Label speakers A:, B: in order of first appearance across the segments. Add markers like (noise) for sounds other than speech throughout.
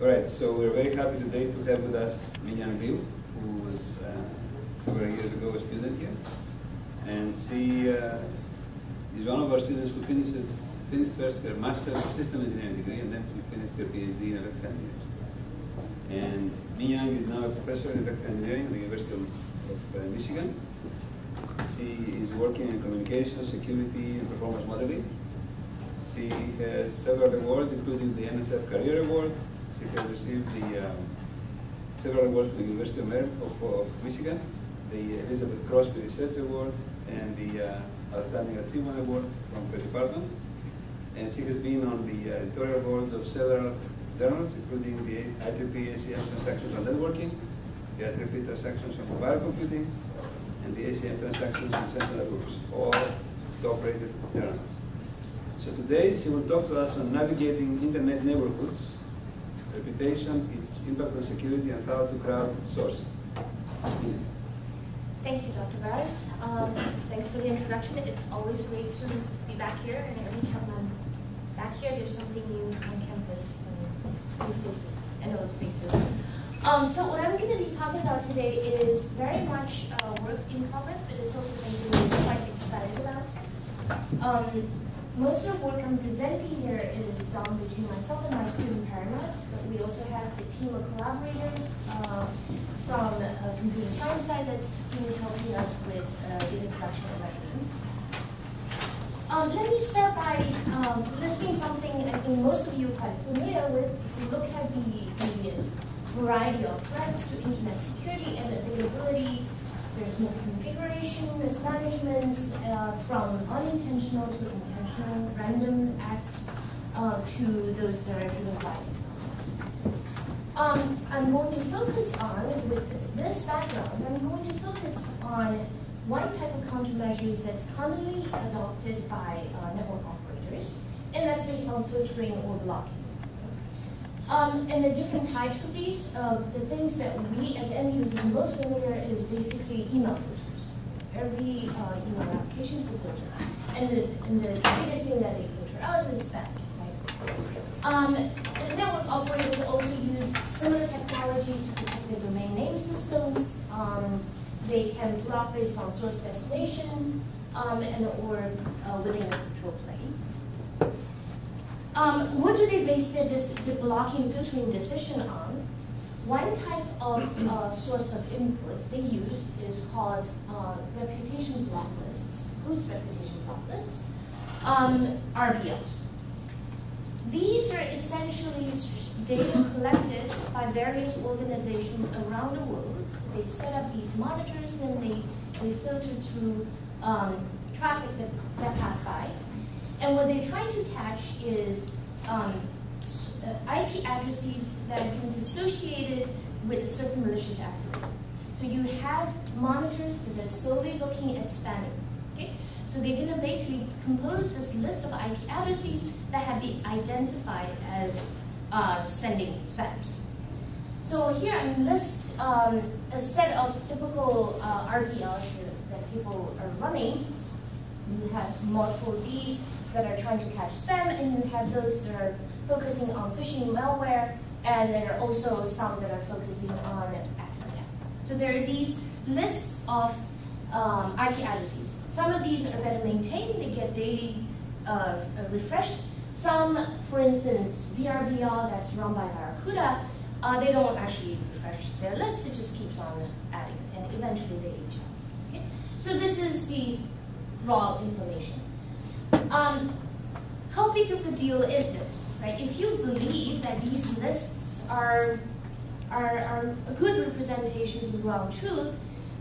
A: All right, so we're very happy today to have with us Mingyan Liu, who was uh, several years ago a student here. And she uh, is one of our students who finishes, finished first her Master of System Engineering degree, and then she finished her PhD in electrical engineering. And Mingyan is now a professor in electrical engineering at the University of, of uh, Michigan. She is working in communication, security, and performance modeling. She has several awards, including the NSF Career Award. She has received the um, several awards from the University of, Mer- of, of Michigan, the Elizabeth Crosby Research Award, and the uh, Outstanding Achievement Award from the department. And she has been on the uh, editorial boards of several journals, including the IEEE ACM Transactions on Networking, the IEEE Transactions on Mobile Computing, and the ACM Transactions on Sentinel Groups, all top-rated journals. So today she will talk to us on navigating internet neighborhoods, reputation, its impact on security, and how to crowd sourcing.
B: Thank you, Dr. Baras. Um, thanks for the introduction. It's always great to be back here, and every time I'm back here, there's something new on campus and new faces and old faces. Um, so what I'm going to be talking about today is very much uh, work in progress, but it's also something we're quite excited about. Um, most of the work I'm presenting here is done between myself and my student Parinaz, but we also have a team of collaborators uh, from a computer science side that's been helping us with uh, data collection and measurements. Um, let me start by um, listing something I think most of you are quite familiar with. Look at the, the variety of threats to internet security and availability, there's misconfiguration, mismanagement, uh, from unintentional to intentional, random acts uh, to those driven by um, I'm going to focus on, with this background, I'm going to focus on one type of countermeasures that's commonly adopted by uh, network operators, and that's based on filtering or blocking. Um, and the different types of these, uh, the things that we as end users most familiar is basically email filters. Every uh, email application is a filter. And the, and the biggest thing that they filter out is spam. Right? Um, the network operators also use similar technologies to protect their domain name systems. Um, they can block based on source destinations um, and or uh, within the control plane. Um, what do they base their the blocking filtering decision on? One type of uh, source of inputs they use is called uh, reputation block lists, whose reputation um, RBLs. These are essentially data collected by various organizations around the world. They set up these monitors and they, they filter through um, traffic that, that pass by. And what they're trying to catch is um, uh, IP addresses that are associated with a certain malicious activity. So you have monitors that are solely looking at spamming. So they're going to basically compose this list of IP addresses that have been identified as uh, sending spams. So here I list um, a set of typical uh, that, that people are running. You have multiple of these that are trying to catch spam, and you have those that are focusing on phishing malware, and there are also some that are focusing on active attack. So there are these lists of um, IP addresses. Some of these are better maintained, they get daily uh, refreshed. Some, for instance, BRBL that's run by Barracuda, uh, they don't actually refresh their list, it just keeps on adding, and eventually they age out. Okay? So this is the raw information. Um, how big of a deal is this? Right? If you believe that these lists are, are, are good representations of the ground truth,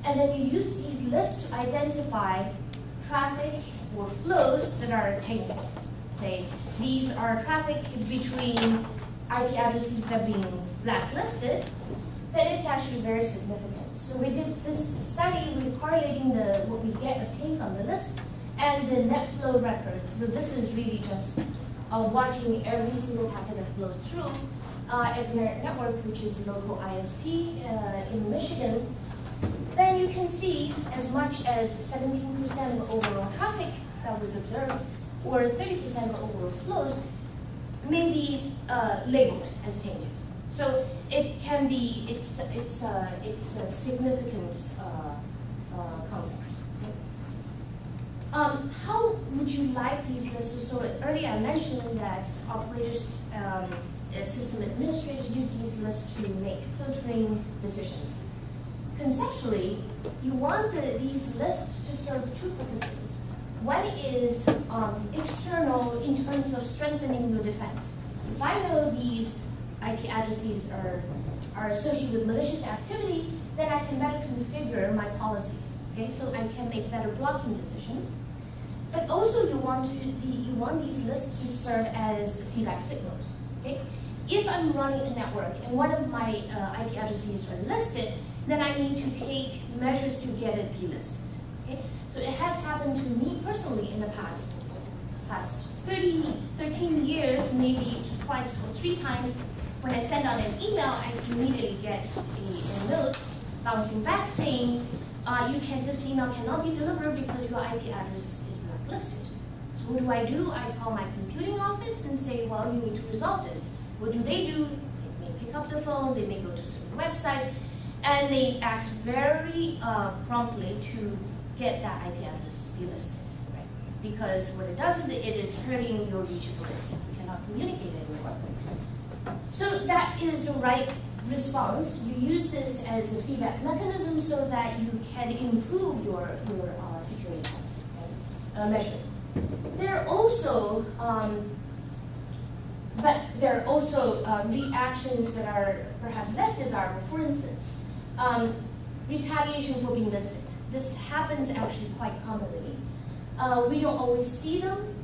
B: and then you use these lists to identify traffic or flows that are tainted. Say, these are traffic between IP addresses that are being blacklisted, then it's actually very significant. So we did this study, we're correlating the what we get obtained from the list and the NetFlow records. So this is really just uh, watching every single packet that flows through uh, at Merit Network, which is a local ISP uh, in Michigan. Then you can see as much as 17% of overall traffic that was observed, or 30% of overall flows, may be uh, labeled as tainted. So it can be, it's, it's, uh, it's a significant uh, uh. Um, how would you like these lists? So earlier I mentioned that operators, um, system administrators use these lists to make filtering decisions. Conceptually, you want the, these lists to serve two purposes. One is um, external in terms of strengthening your defense. If I know these IP addresses are, are associated with malicious activity, then I can better configure my policies. Okay, so I can make better blocking decisions. But also you want to you want these lists to serve as feedback signals. Okay? If I'm running a network and one of my uh, IP addresses are listed, then I need to take measures to get it delisted. Okay? So it has happened to me personally in the past, past 30, 13 years, maybe twice or three times. When I send out an email, I immediately get a, note bouncing back saying, uh, you can, this email cannot be delivered because your IP address is blacklisted. So what do I do? I call my computing office and say, well, you need to resolve this. What do they do? They may pick up the phone, they may go to certain website, and they act very uh, promptly to get that IP address delisted, right? Because what it does is it is hurting your reachability. You cannot communicate anymore. So that is the right response. You use this as a feedback mechanism so that you can improve your, your uh, security policy, right? uh, measures. There are also, um, but there are also uh, reactions that are perhaps less desirable. For instance, um, retaliation for being listed. This happens actually quite commonly. Uh, we don't always see them,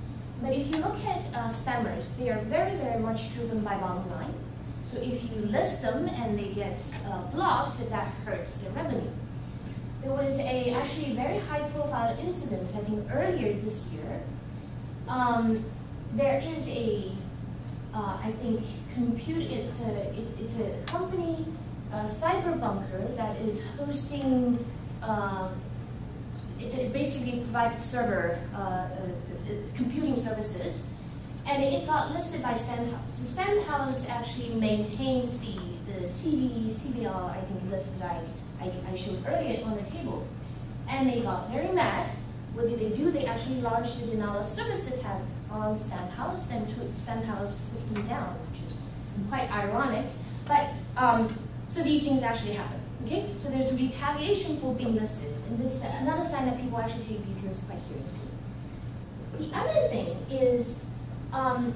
B: but if you look at uh, spammers, they are very, very much driven by bottom line. So if you list them and they get uh, blocked, that hurts their revenue. There was a actually very high profile incident, I think earlier this year. Um, there is a, uh, I think, compute, it's a, it, it's a company, a CyberBunker that is hosting um, it, it, basically provides server uh, uh, computing services, and it got listed by Spamhaus. And Spamhaus actually maintains the, the CB, I think, list that I, I, I showed earlier on the table. And they got very mad. What did they do? They actually launched the denial of services attack on Spamhaus and took Spamhaus system down, which is quite ironic. But um, so these things actually happen. Okay, so there's retaliation for being listed, and this is another sign that people actually take these lists quite seriously. The other thing is um,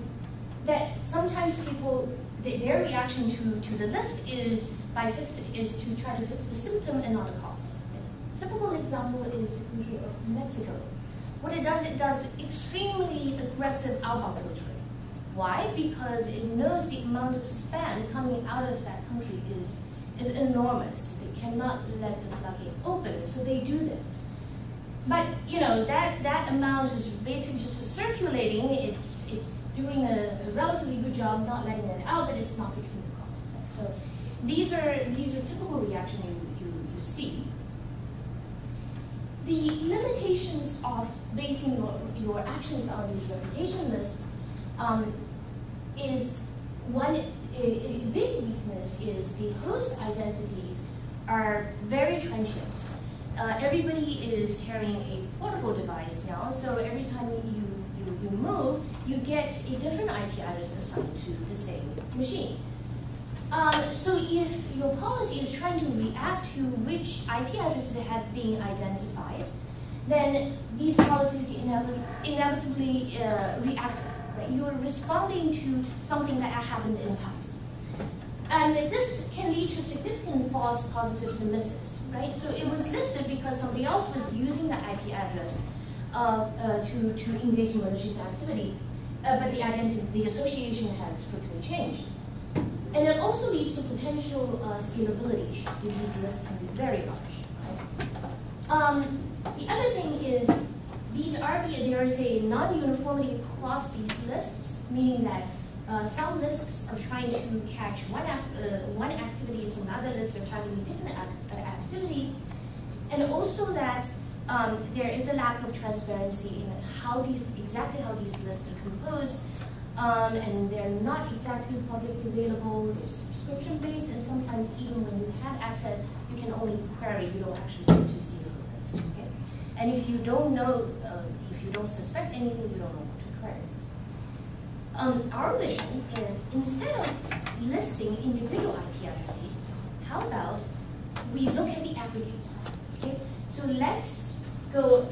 B: that sometimes people, their reaction to, to the list is by fix is to try to fix the symptom and not the cause. A typical example is the country of Mexico. What it does, it does extremely aggressive outbound filtering. Why? Because it knows the amount of spam coming out of that country is, is enormous They cannot let the floodgate open, so they do this. But you know that that amount is basically just circulating. It's it's doing a, a relatively good job not letting it out, but it's not fixing the cause. So these are these are typical reactions you, you, you see. The limitations of basing your, your actions on these reputation lists um, is one a big weakness is the host identities are very transient. Uh, everybody is carrying a portable device now, so every time you, you, you move, you get a different IP address assigned to the same machine. Um, so if your policy is trying to react to which IP addresses have been identified, then these policies inevitably, uh, react. Right? You are responding to something that happened in the past. And this can lead to significant false positives and misses, right? So it was listed because somebody else was using the IP address of, uh, to, to engage in malicious activity, uh, but the identity, the association has quickly changed. And it also leads to potential uh, scalability issues. These lists can be very large. Right? Um, the other thing is these are there is a non-uniformity across these lists, meaning that uh, some lists are trying to catch one, uh, one activity, some other lists are targeting different ac uh, activity, and also that um, there is a lack of transparency in how these, exactly how these lists are composed. um, and they're not exactly public available. They're subscription based, and sometimes even when you have access, you can only query. You don't actually get to see the list. Okay, and if you don't know, uh, if you don't suspect anything, you don't know. Um, our vision is instead of listing individual IP addresses, how about we look at the aggregate? Okay, so let's go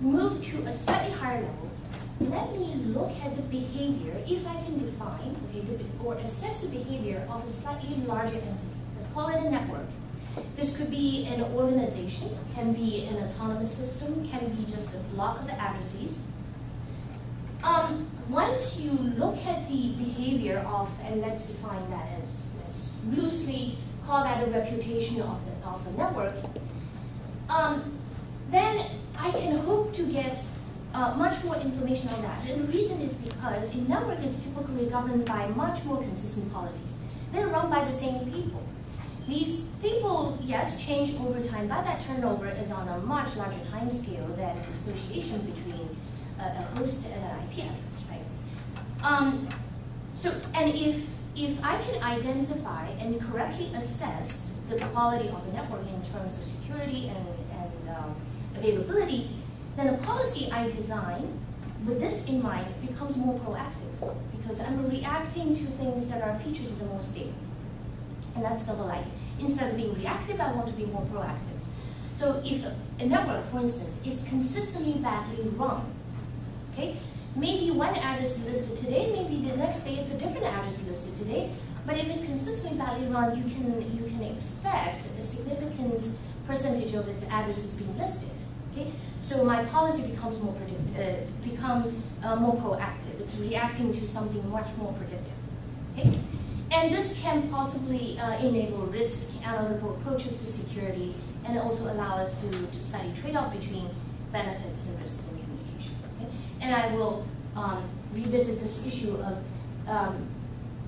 B: move to a slightly higher level. Let me look at the behavior, if I can define, okay, or assess the behavior of a slightly larger entity. Let's call it a network. This could be an organization, can be an autonomous system, can be just a block of the addresses. Um, once you look at the behavior of, and let's define that as, let's loosely call that a reputation of, the, of a network, um, then I can hope to get uh, much more information on that. And the reason is because a network is typically governed by much more consistent policies. They're run by the same people. These people, yes, change over time, but that turnover is on a much larger time scale than the association between a, host and an IP address, right? Um, so, and if, if I can identify and correctly assess the quality of the network in terms of security and, and um, availability, then the policy I design with this in mind becomes more proactive because I'm reacting to things that are features that are more stable. And that's the whole idea. Instead of being reactive, I want to be more proactive. So if a network, for instance, is consistently badly run, okay, maybe one address is listed today, maybe the next day it's a different address listed today, but if it's consistently badly run, you can, you can expect a significant percentage of its addresses being listed. Okay? So my policy becomes more uh, become uh, more proactive. It's reacting to something much more predictive. Okay? And this can possibly uh, enable risk analytical approaches to security and also allow us to, to study trade-off between benefits and risks? And I will um, revisit this issue of um,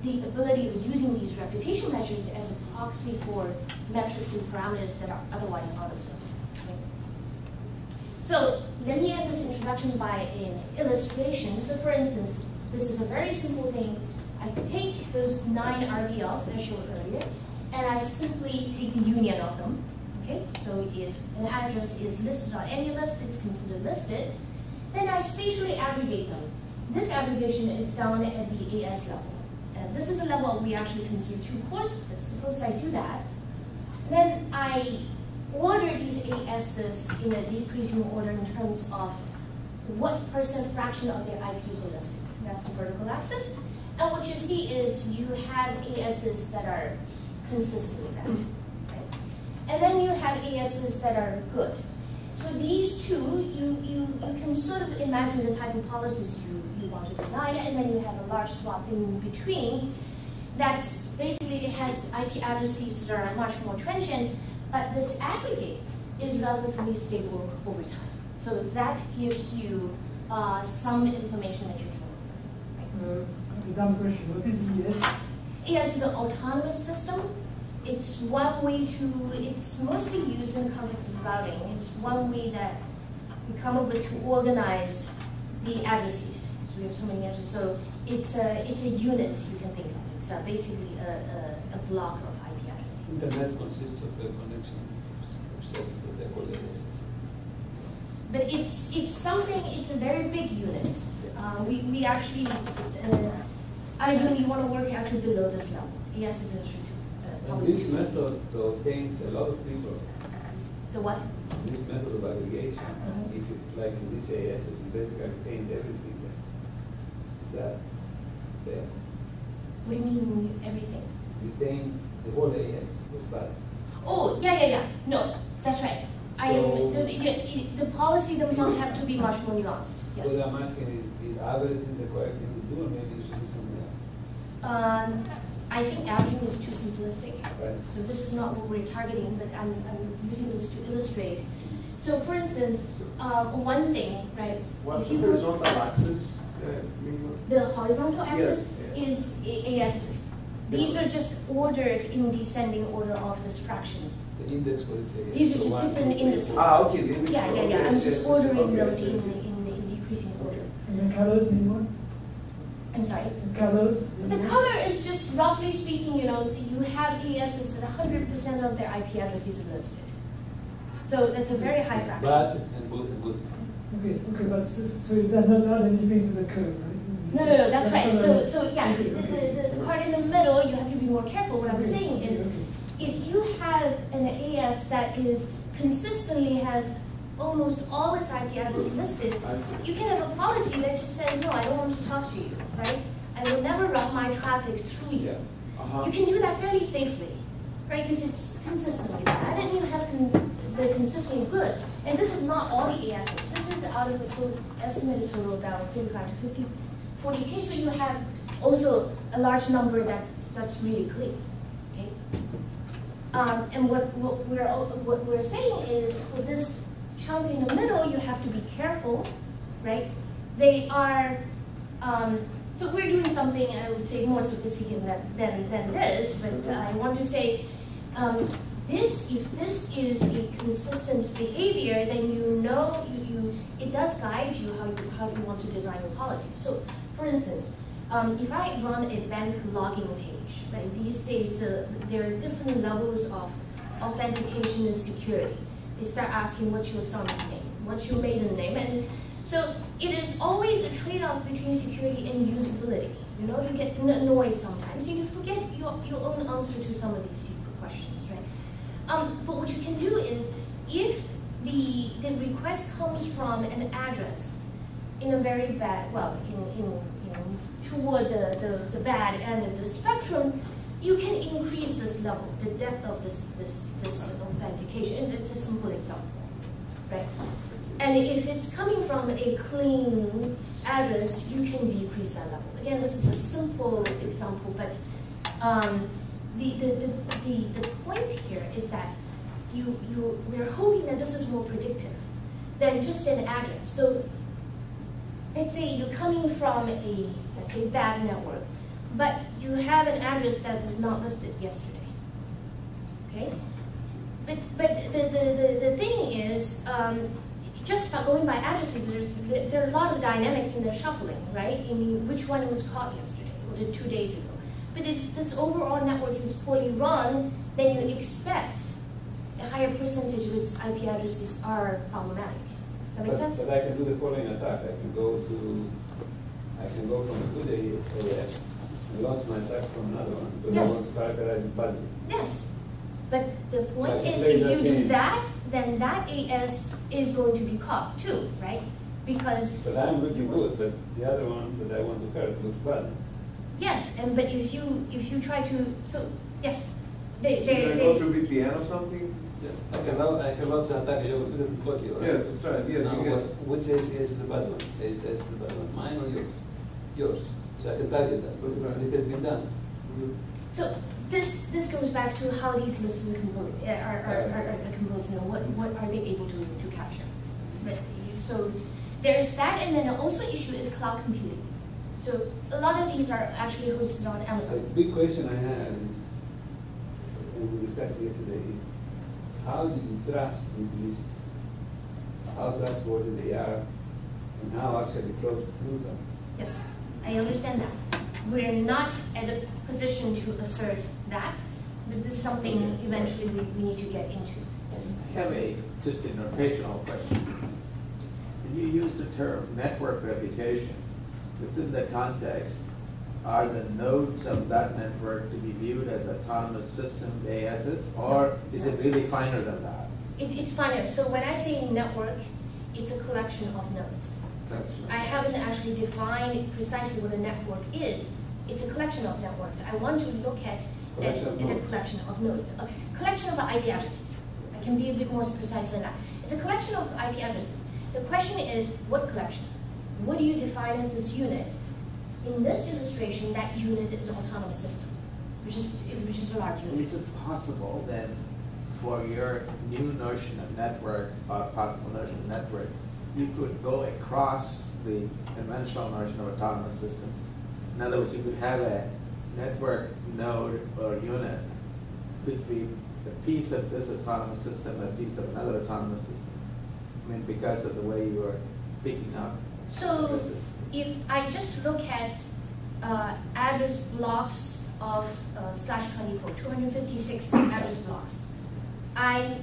B: the ability of using these reputation measures as a proxy for metrics and parameters that are otherwise not unobserved. So let me end this introduction by an illustration. So for instance, this is a very simple thing. I take those nine RBLs that I showed earlier, and I simply take the union of them. Okay, so if an address is listed on any list, it's considered listed. Then I spatially aggregate them. This aggregation is done at the AS level. And this is a level we actually consider two but suppose I do that. Then I order these ASs in a decreasing order in terms of what percent fraction of their IPs are listed. That's the vertical axis. And what you see is you have ASs that are consistently bad. Right? And then you have ASs that are good. So these two, you, you, you can sort of imagine the type of policies you, you want to design, and then you have a large swap in between that's basically it has IP addresses that are much more transient, but this aggregate is relatively stable over time. So that gives you uh, some information that you can work with.
C: Uh, dumb question, what is AS?
B: AS is an autonomous system. It's one way to, it's mostly used in the context of routing. It's one way that we come up with to organize the addresses. So we have so many addresses. So it's a, it's a unit you can think of. It's a, basically a, a, a block of IP addresses.
A: Internet consists of the connection of sets that they call ASs.
B: But it's, it's something, it's a very big unit. Uh, we, we actually, uh, ideally want to work actually below this level. AS is industry two. Uh,
A: And this method contains a lot of people.
B: The what?
A: This method of aggregation,
B: Mhm.
A: if you, like in this AS, you basically contained everything there. Is that there?
B: What do you mean everything?
A: Contain the whole AS was bad.
B: Oh, yeah, yeah, yeah. No, that's right. I
A: So-
B: the, the, the policy themselves have to be much more nuanced.
A: What
B: Yes.
A: I'm asking is, is averaging the correct thing to do, or maybe it should be something else?
B: Um, I think averaging is too simplistic.
A: Right?
B: So this is not what we're targeting, but I'm, I'm using this to illustrate. So for instance, um, one thing, right?
D: What's
B: if
D: the
B: you-
D: horizontal axis? uh.
B: The horizontal axis
D: Yes.
B: is A- ASs. These are just ordered in descending order of this fraction.
A: The index for its AS.
B: These are just
A: one,
B: different
A: two, three,
B: indices.
D: Ah, okay. the index-
B: Yeah, yeah, yeah.
D: okay,
B: I'm just
D: yes,
B: ordering
D: okay,
B: them
D: yes,
B: in,
D: yes, yes.
B: in, in decreasing order.
C: And the colors, anyone?
B: I'm sorry.
C: Colors?
B: The color is just roughly speaking, you know, you have ASs that 100% of their IP addresses are listed. So that's a very high fraction.
E: Bad and good and good.
C: Okay, okay, but s- so it does not add anything to the code, right?
B: No, no, no, that's right. So, so yeah, the, the, the part in the middle, you have to be more careful. What I'm saying is,
C: okay.
B: if you have an AS that is consistently have almost all its IP addresses listed, you can have a policy that just says, no, I don't want to talk to you, right? I will never route my traffic through you.
D: Uh-huh.
B: You can do that fairly safely, right? Because it's consistently bad, and you have con- the consistently good. And this is not all the ASs. This is out of the total estimated total about 35 to 50, 40k. So you have also a large number that's that's really clean. Okay. Um, and what, what we're what we're saying is for this chunk in the middle, you have to be careful, right? They are. Um, so we're doing something I would say more sophisticated than, than, than this, but I want to say um, this if this is a consistent behavior, then you know you, you it does guide you how you how you want to design your policy. So, for instance, um, if I run a bank login page, right? These days, the there are different levels of authentication and security. They start asking what's your son's name, what's your maiden name, and so it is always a trade-off between security and usability. You know, you get annoyed sometimes. And you forget your, your own answer to some of these secret questions, right? Um, but what you can do is, if the the request comes from an address in a very bad, well, in, in you know, toward the, the, the bad end of the spectrum, you can increase this level, the depth of this this this authentication. It's, a simple example, right? And if it's coming from a clean address, you can decrease that level. Again, this is a simple example, but um, the, the, the, the, the point here is that you, you, we're hoping that this is more predictive than just an address. So let's say you're coming from a, let's say, bad network, but you have an address that was not listed yesterday. Okay? But, but the, the, the, the thing is, um, just by going by addresses, there's, there are a lot of dynamics in the shuffling, right? I mean, which one was caught yesterday or the two days ago? But if this overall network is poorly run, then you expect a higher percentage of its IP addresses are problematic. Does that make
A: But-
B: sense?
A: But I can do the following attack. I can go to, I can go from a good AS and launch my attack from another one. Because I
B: Yes.
A: want to characterize it badly.
B: Yes. But the point
A: Like
B: is, if you do that, then that AS is going to be caught too, right? Because,
A: But I'm looking good, but the other one that I want to hurt looks bad.
B: yes, and but if you, if you try to, so, yes, they,
D: So
B: they,
D: Can I go through VPN or something?
E: I can launch, I can launch an attack, you will block you, right?
D: Yes, that's right, yes,
E: Now,
D: you
E: what-
D: can.
E: Which is, is the bad one? Is, is the bad one, mine or yours? Yours. So I can target that, but it has been done.
B: so this, this goes back to how these lists are composed, eh, are, are, are, are composed, and what, what are they able to, to capture? Right, so there's that, and then the also issue is cloud computing. So a lot of these are actually hosted on Amazon.
A: The big question I have is, and we discussed yesterday, is how do you trust these lists? How trustworthy they are, and how actually close to are?
B: Yes, I understand that. We're not at a position to assert that, but this is something eventually we, we need to get into. Yes.
F: I have a, just a notational question. When you use the term network reputation, within the context, are the nodes of that network to be viewed as autonomous system ASs, or is it really finer than that?
B: It, it's finer. So when I say network, it's a collection of nodes. I haven't actually defined precisely what a network is. It's a collection of networks. I want to look at, at,
A: Collection of
B: at a collection of nodes, a collection of IP addresses. I can be a bit more precise than that. It's a collection of IP addresses. The question is, what collection? What do you define as this unit? In this illustration, that unit is an autonomous system, which is, which is a large unit.
F: Is it possible then, for your new notion of network, or possible notion of network, you could go across the conventional notion of autonomous systems? In other words, you could have a network node or unit could be a piece of this autonomous system, a piece of another autonomous system. I mean, because of the way you are picking up
B: So if I just look at uh, address blocks of uh, slash 24, 256 address blocks, I,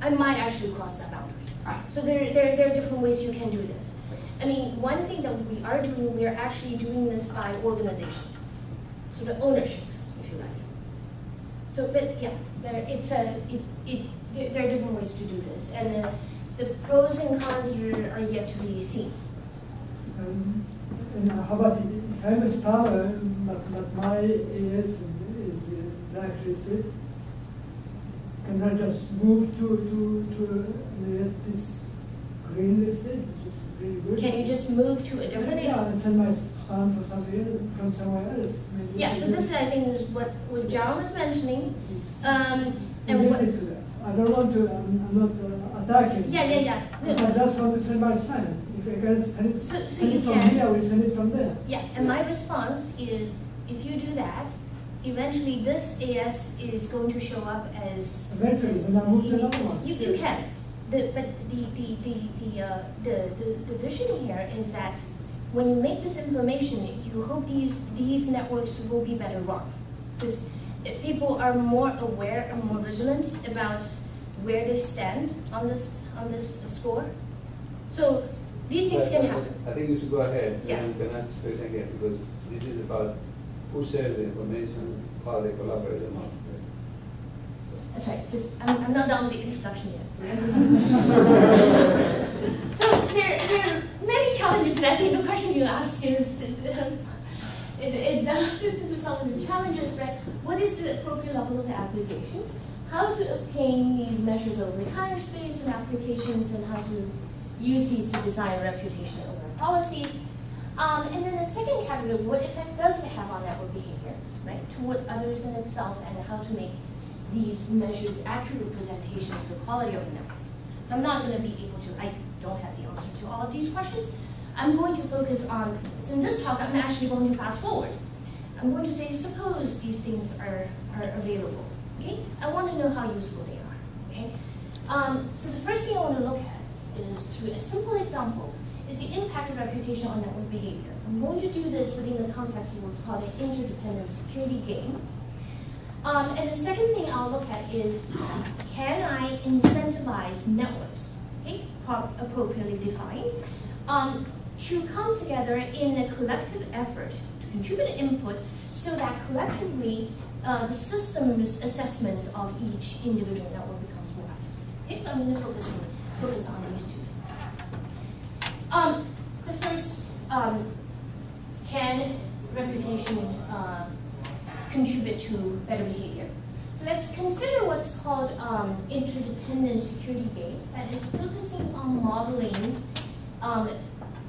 B: I might actually cross that boundary.
F: Ah.
B: So there, there, there are different ways you can do this. I mean, one thing that we are doing, we are actually doing this by organizations. So the ownership, if you like. So, but yeah, there, it's a, it, it, there, there are different ways to do this. And uh, the pros and cons are, are yet to be seen.
C: Um, and how about if if I have power, but, but my AS is uh, blacklisted, can I just move to, to, to AS this green listed, which is really?
B: Can you just move to a different
C: Yeah, and send my spam from somewhere, from somewhere else. maybe
B: Yeah, so this, is, I think, is what, what John was mentioning. Um, and what,
C: to that. I don't want to, I'm, I'm not uh, attacking.
B: yeah, yeah, yeah. No,
C: I just want to send my spam. If I can send it,
B: So- so
C: send
B: you
C: it from
B: can.
C: here, I will send it from there.
B: Yeah, and my response is, if you do that, eventually this AS is going to show up as.
C: Eventually,
B: as-
C: then I'll move to another one.
B: You, you can, the, but the, the, the, the, uh, the, the, the vision here is that when you make this information, you hope these, these networks will be better run. Because if people are more aware and more vigilant about where they stand on this, on this score. So these things can happen.
E: I think you should go ahead
B: Yeah.
E: and can ask question again, because this is about who shares the information, how they collaborate and all.
B: That's right, I'm, I'm not done with the introduction yet. So, so there, there are many challenges, and I think the question you ask is, (laughs) it, it delves into some of the challenges, right? What is the appropriate level of the application? How to obtain these measures over time space and applications, and how to use these to design reputation over policies. Um, and then the second category, what effect does it have on network behavior, right? Toward others and itself, and how to make these measures accurate representations of the quality of the network. So I'm not going to be able to, I don't have the answer to all of these questions. I'm going to focus on, so in this talk, I'm actually going to fast forward. I'm going to say, suppose these things are, are available, okay? I want to know how useful they are, okay? Um, so the first thing I want to look at is through a simple example, is the impact of reputation on network behavior. I'm going to do this within the context of what's called an interdependent security game. Um, and the second thing I'll look at is, can I incentivize networks, okay, appropriately defined, um, to come together in a collective effort to contribute input so that collectively uh, the system's assessment of each individual network becomes more accurate. Okay, so I'm going to focus on, focus on these two things. Um, the first, um, can reputation uh, contribute to better behavior? So let's consider what's called um, interdependent security game that is focusing on modeling um,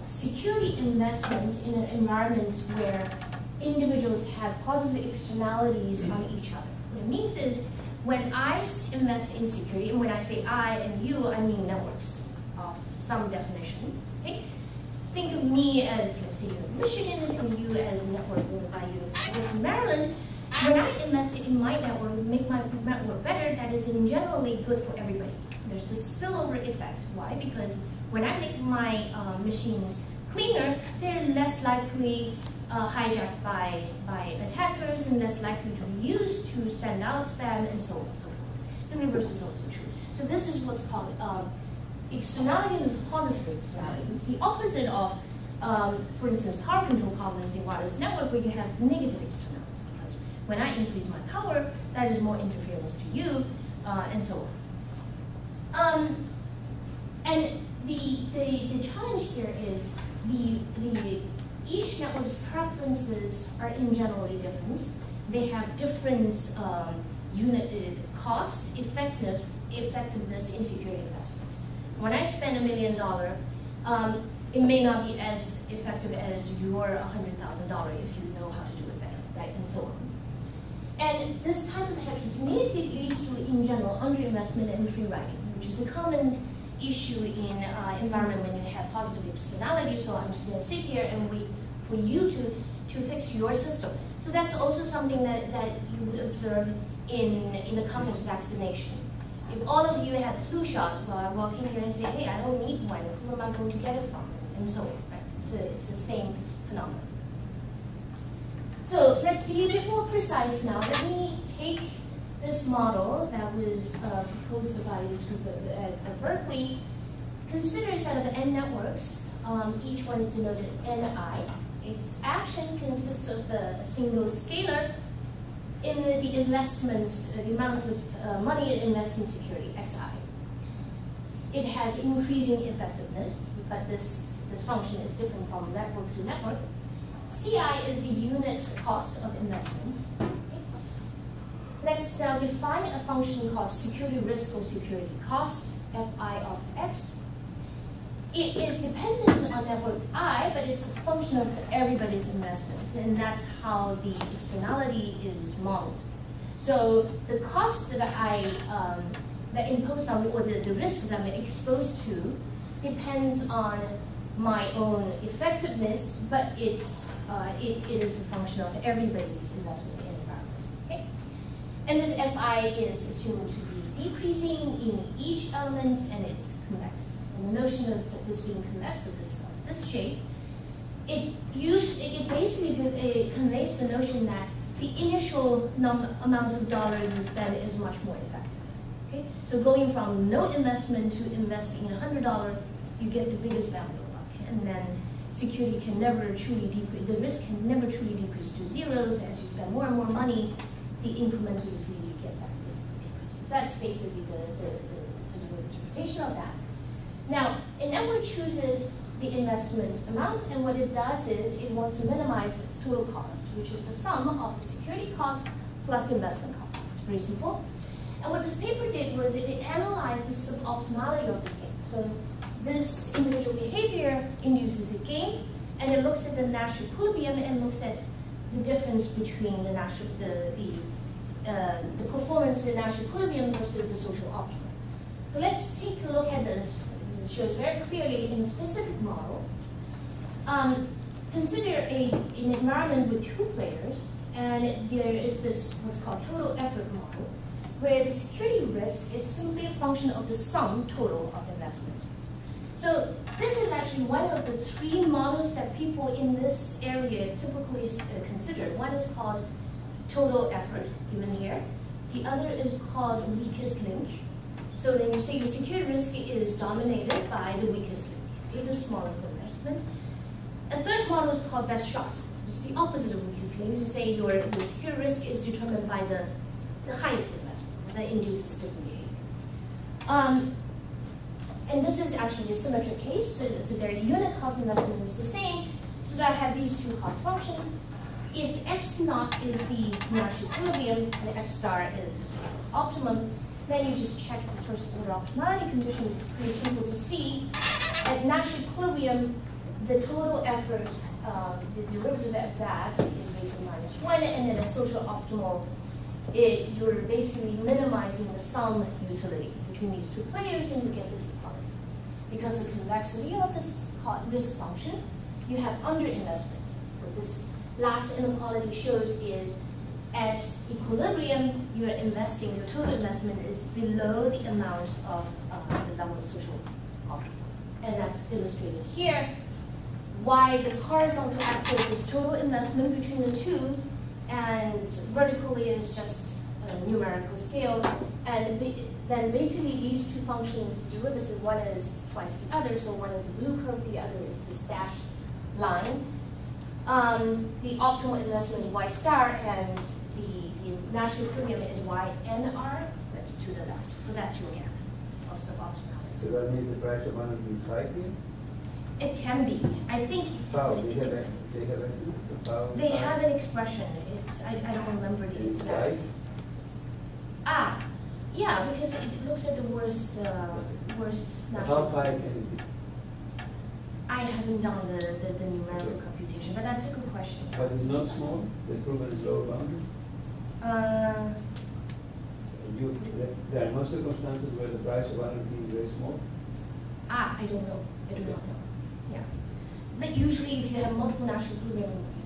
B: security investments in an environment where individuals have positive externalities on each other. What it means is when I invest in security, and when I say I and you, I mean networks of some definition. Okay? Think of me as, let's say, you're in Michigan, and you as a network by University of Maryland. When I invest in my network, make my network better, that is in generally good for everybody. There's this spillover effect. Why? Because when I make my uh, machines cleaner, they're less likely uh, hijacked by, by attackers and less likely to be used to send out spam and so on and so forth. The reverse is also true. So this is what's called um, externality is positive externality. It's the opposite of, um, for instance, power control problems in wireless network where you have negative externality. When I increase my power, that is more interference to you, uh, and so on. Um, and the, the, the challenge here is the, the, each network's preferences are in generally different. They have different um, unit uh, cost, effective, effectiveness in security investments. When I spend a million dollar, um, it may not be as effective as your $100,000 if you know how to do it better, right, and so on. And this type of heterogeneity leads to, in general, underinvestment and free riding, which is a common issue in uh, environment when you have positive externality. So I'm just to sit here and wait for you to, to fix your system. So that's also something that, that you would observe in, in the context of vaccination. If all of you have flu shot, well, I walk in here and say, hey, I don't need one. Who am I going to get it from? And so on, right? It's, a, it's the same phenomenon. So let's be a bit more precise now. Let me take this model that was uh, proposed by this group at, at Berkeley. Consider a set of n networks. Um, each one is denoted ni. Its action consists of a, single scalar in the, the investments, uh, the amount of uh, money it invests in security, xi. It has increasing effectiveness, but this, this function is different from network to network. CI is the unit cost of investment. Let's now define a function called security risk or security cost, fi of x. It is dependent on network i, but it's a function of everybody's investments, and that's how the externality is modeled. So the cost that I um, that imposed on me, or the, the risk that I'm exposed to, depends on my own effectiveness, but it's uh, it, it is a function of everybody's investment in environment. Okay? And this Fi is assumed to be decreasing in each element and it's convex. And the notion of this being convex, of this, this shape, it, usually, it basically it conveys the notion that the initial amount of dollar you spend is much more effective. Okay? So going from no investment to investing in $100, you get the biggest value of luck. And then security can never truly decrease, the risk can never truly decrease to zeros. As you spend more and more money, the incremental utility you get back decreases. That's basically the, the, the physical interpretation of that. Now, a network chooses the investment amount, and what it does is it wants to minimize its total cost, which is the sum of the security cost plus investment cost. It's pretty simple. And what this paper did was it, it analyzed the suboptimality of this game. So this individual behavior induces a gain, and it looks at the Nash equilibrium and looks at the difference between the Nash, the, the, uh, the performance in Nash equilibrium versus the social optimum. So let's take a look at this. It shows very clearly in a specific model. Um, consider a, an environment with two players, and there is this what's called total effort model, where the security risk is simply a function of the sum total of investment. So this is actually one of the three models that people in this area typically uh, consider. One is called total effort, given here. The other is called weakest link. So then you say your security risk is dominated by the weakest link, the smallest investment. A third model is called best shot. It's the opposite of weakest link. You say your, your security risk is determined by the, the highest investment that induces different behavior. Um, and this is actually a symmetric case, so, so their unit cost investment is the same, so that I have these two cost functions. If x naught is the Nash equilibrium and x star is the optimum, then you just check the first order optimality condition. It's pretty simple to see. At Nash equilibrium, the total effort, uh, the derivative of that is basically minus one, and then a social optimal, it, you're basically minimizing the sum utility between these two players, and you get this because the convexity of this risk function, you have underinvestment. What this last inequality shows is at equilibrium, you're investing, your total investment is below the amount of uh, the double social optimal. And that's illustrated here. Why this horizontal axis is total investment between the two, and vertically is just a numerical scale. And then basically these two functions derivative, one is twice the other, so one is the blue curve, the other is the dashed line. Um, the optimal investment is y star, and the, the Nash equilibrium is ynr, that's to the left. So that's your gap of suboptimality.
E: So that mean the price of one of these here?
B: It can be. I think.
E: How? They have, a, they have estimates of how?
B: They have an expression. It's I, I don't remember the exact. Ah, yeah, because it looks at the worst, uh, worst
E: How
B: national.
E: high can it be?
B: I haven't done the, the, the numerical computation, but that's a good question.
E: But it's not small, the improvement is lower boundary?
B: Uh,
E: You, there are no circumstances where the price of these is very small?
B: ah, I don't know. I do not know. Yeah. But usually if you have multiple national equilibrium, you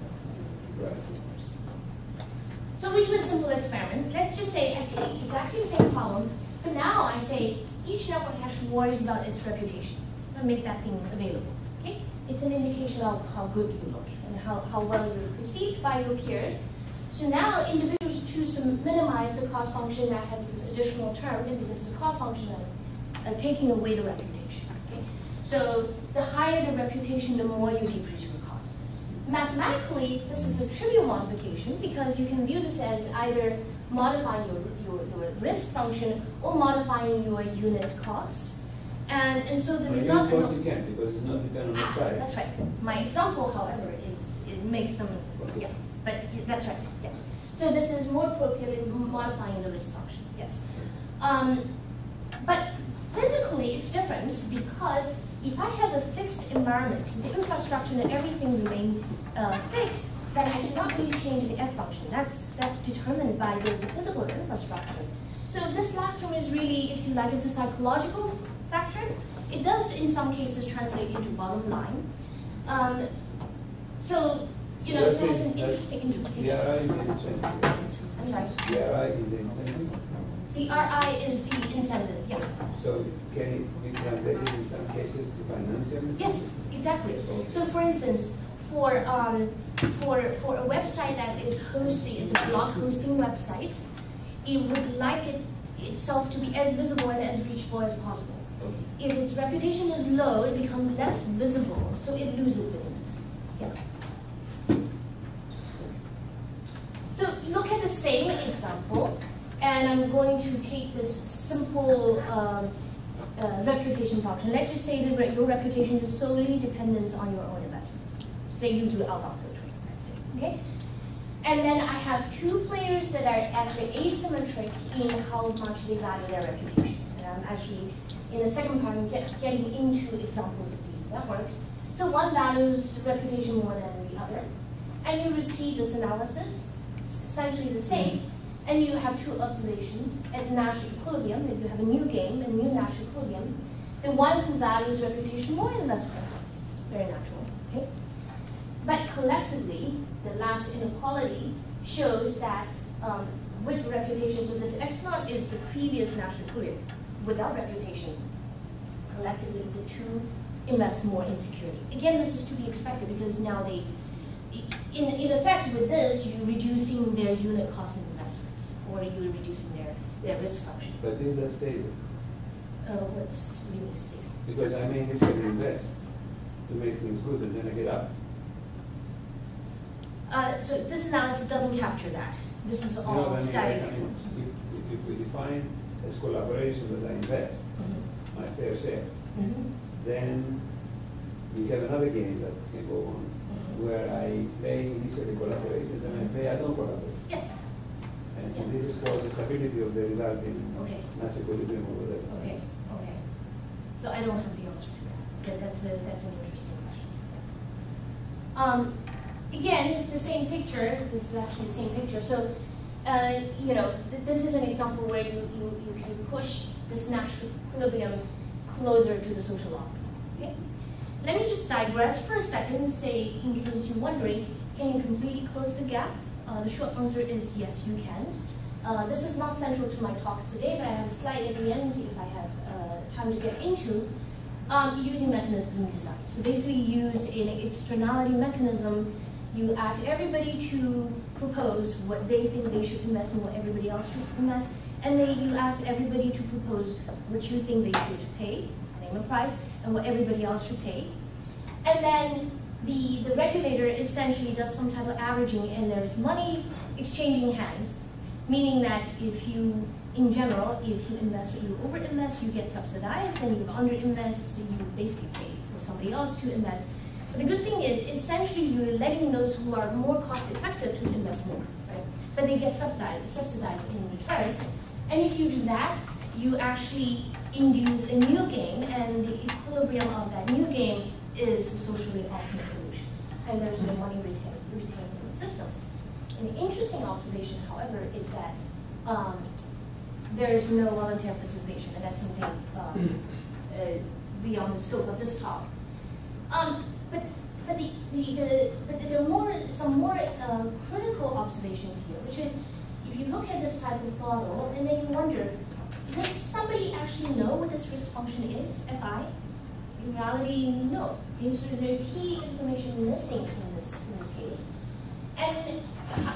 B: know,
E: Right.
B: So we do a simple experiment. Let's just say I take exactly the same problem, but now I say each network hash worries about its reputation. I make that thing available. Okay? it's an indication of how good you look and how, how well you're perceived by your peers. So now individuals choose to minimize the cost function that has this additional term, and because the cost function of taking away the reputation. Okay? So the higher the reputation, the more you decrease. Mathematically, this is a trivial modification because you can view this as either modifying your, your, your risk function or modifying your unit cost. And, and so the result.
A: of course you can, because it's not dependent on
B: Ah,
A: the size.
B: That's right. My example, however, is it makes them,
A: Okay.
B: yeah, but that's right, yeah. So this is more appropriate in modifying the risk function, yes. Um, but physically, it's different because if I have a fixed environment, the infrastructure and everything remain uh, fixed, then I cannot really change the f function. That's that's determined by the, the physical infrastructure. So this last term is really, if you like, it's a psychological factor. It does, in some cases, translate into bottom line. Um, so, you know, it has an interesting interpretation.
A: DRI is the incentive.
B: I'm sorry.
A: DRI is the incentive.
B: The RI is the incentive, yeah.
A: So can it be translated in some cases to financial?
B: Yes, exactly. So for instance, for, um, for, for a website that is hosting, it's a blog hosting website, it would like it itself to be as visible and as reachable as possible. If its reputation is low, it becomes less visible, so it loses business. Yeah. So look at the same example, and I'm going to take this simple um, uh, reputation function. Let's just say that your reputation is solely dependent on your own investment. Say you do outbound filtering, let's say, okay? And then I have two players that are actually asymmetric in how much they value their reputation. And I'm actually, in the second part, I'm get, getting into examples of these networks. So one values reputation more than the other. And you repeat this analysis, essentially the same. And you have two observations. At Nash equilibrium, if you have a new game, a new Nash equilibrium, the one who values reputation more invests more. Very natural, okay? But collectively, the last inequality shows that um, with reputation, so this x naught is the previous Nash equilibrium. Without reputation, collectively the two invest more in security. Again, this is to be expected because now they, in, in effect with this, you're reducing their unit cost investment or you're reducing their, their risk function.
A: But is that stable?
B: Uh, what's realistic?
A: Because I may initially invest to make things good and then I get up.
B: Uh, so this analysis doesn't capture that. This is
A: You
B: all
A: what I mean?
B: static.
A: I mean, if, if we define as collaboration that I invest
B: Mhm.
A: my fair share,
B: Mhm.
A: then we have another game that can go on
B: Mhm.
A: where I pay initially collaborated and I pay I don't collaborate. And
B: Yeah.
A: this is called the stability of the resulting
B: Okay.
A: Nash equilibrium over there.
B: Okay, okay. So I don't have the answer to that, but that's a, that's an interesting question. Um, again, the same picture, this is actually the same picture, so, uh, you know, th- this is an example where you, you, you can push this Nash equilibrium closer to the social optimum, okay? Let me just digress for a second, say, in case you're wondering, can you completely close the gap? Uh, the short answer is yes, you can. Uh, this is not central to my talk today, but I have a slide at the end if I have uh, time to get into, um, using mechanism design. So basically you use an externality mechanism. You ask everybody to propose what they think they should invest and what everybody else should invest, and then you ask everybody to propose what you think they should pay, name a price, and what everybody else should pay. And then the, the regulator essentially does some type of averaging and there's money exchanging hands, meaning that if you, in general, if you invest, or you overinvest, you get subsidized, and you underinvest, so you basically pay for somebody else to invest. But the good thing is, essentially, you're letting those who are more cost effective to invest more, right? But they get subsidized, subsidized in return. And if you do that, you actually induce a new game, and the equilibrium of that new game is the socially optimal solution. And there's no money retained, retained in the system. An interesting observation, however, is that um, there's no volunteer participation, and that's something um, uh, beyond the scope of this talk. Um, but but the, the, the but there are more some more uh, critical observations here, which is if you look at this type of model and then you wonder, does somebody actually know what this risk function is, fi? In reality, no. There are key information missing in this, in this case. And uh,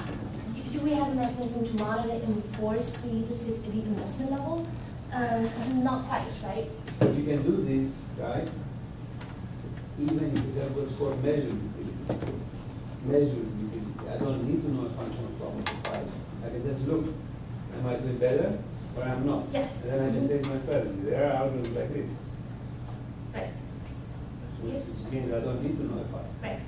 B: do we have a mechanism to monitor and enforce the, the investment level? Um, not quite, right?
A: You can do this, right? Even if you have what's called measured utility. Measured utility. I don't need to know a functional problem of size. I can just look, am I doing better or I'm not?
B: Yeah.
A: And then I can change my strategy. There are algorithms like this. Which means I don't need to know.
B: Right.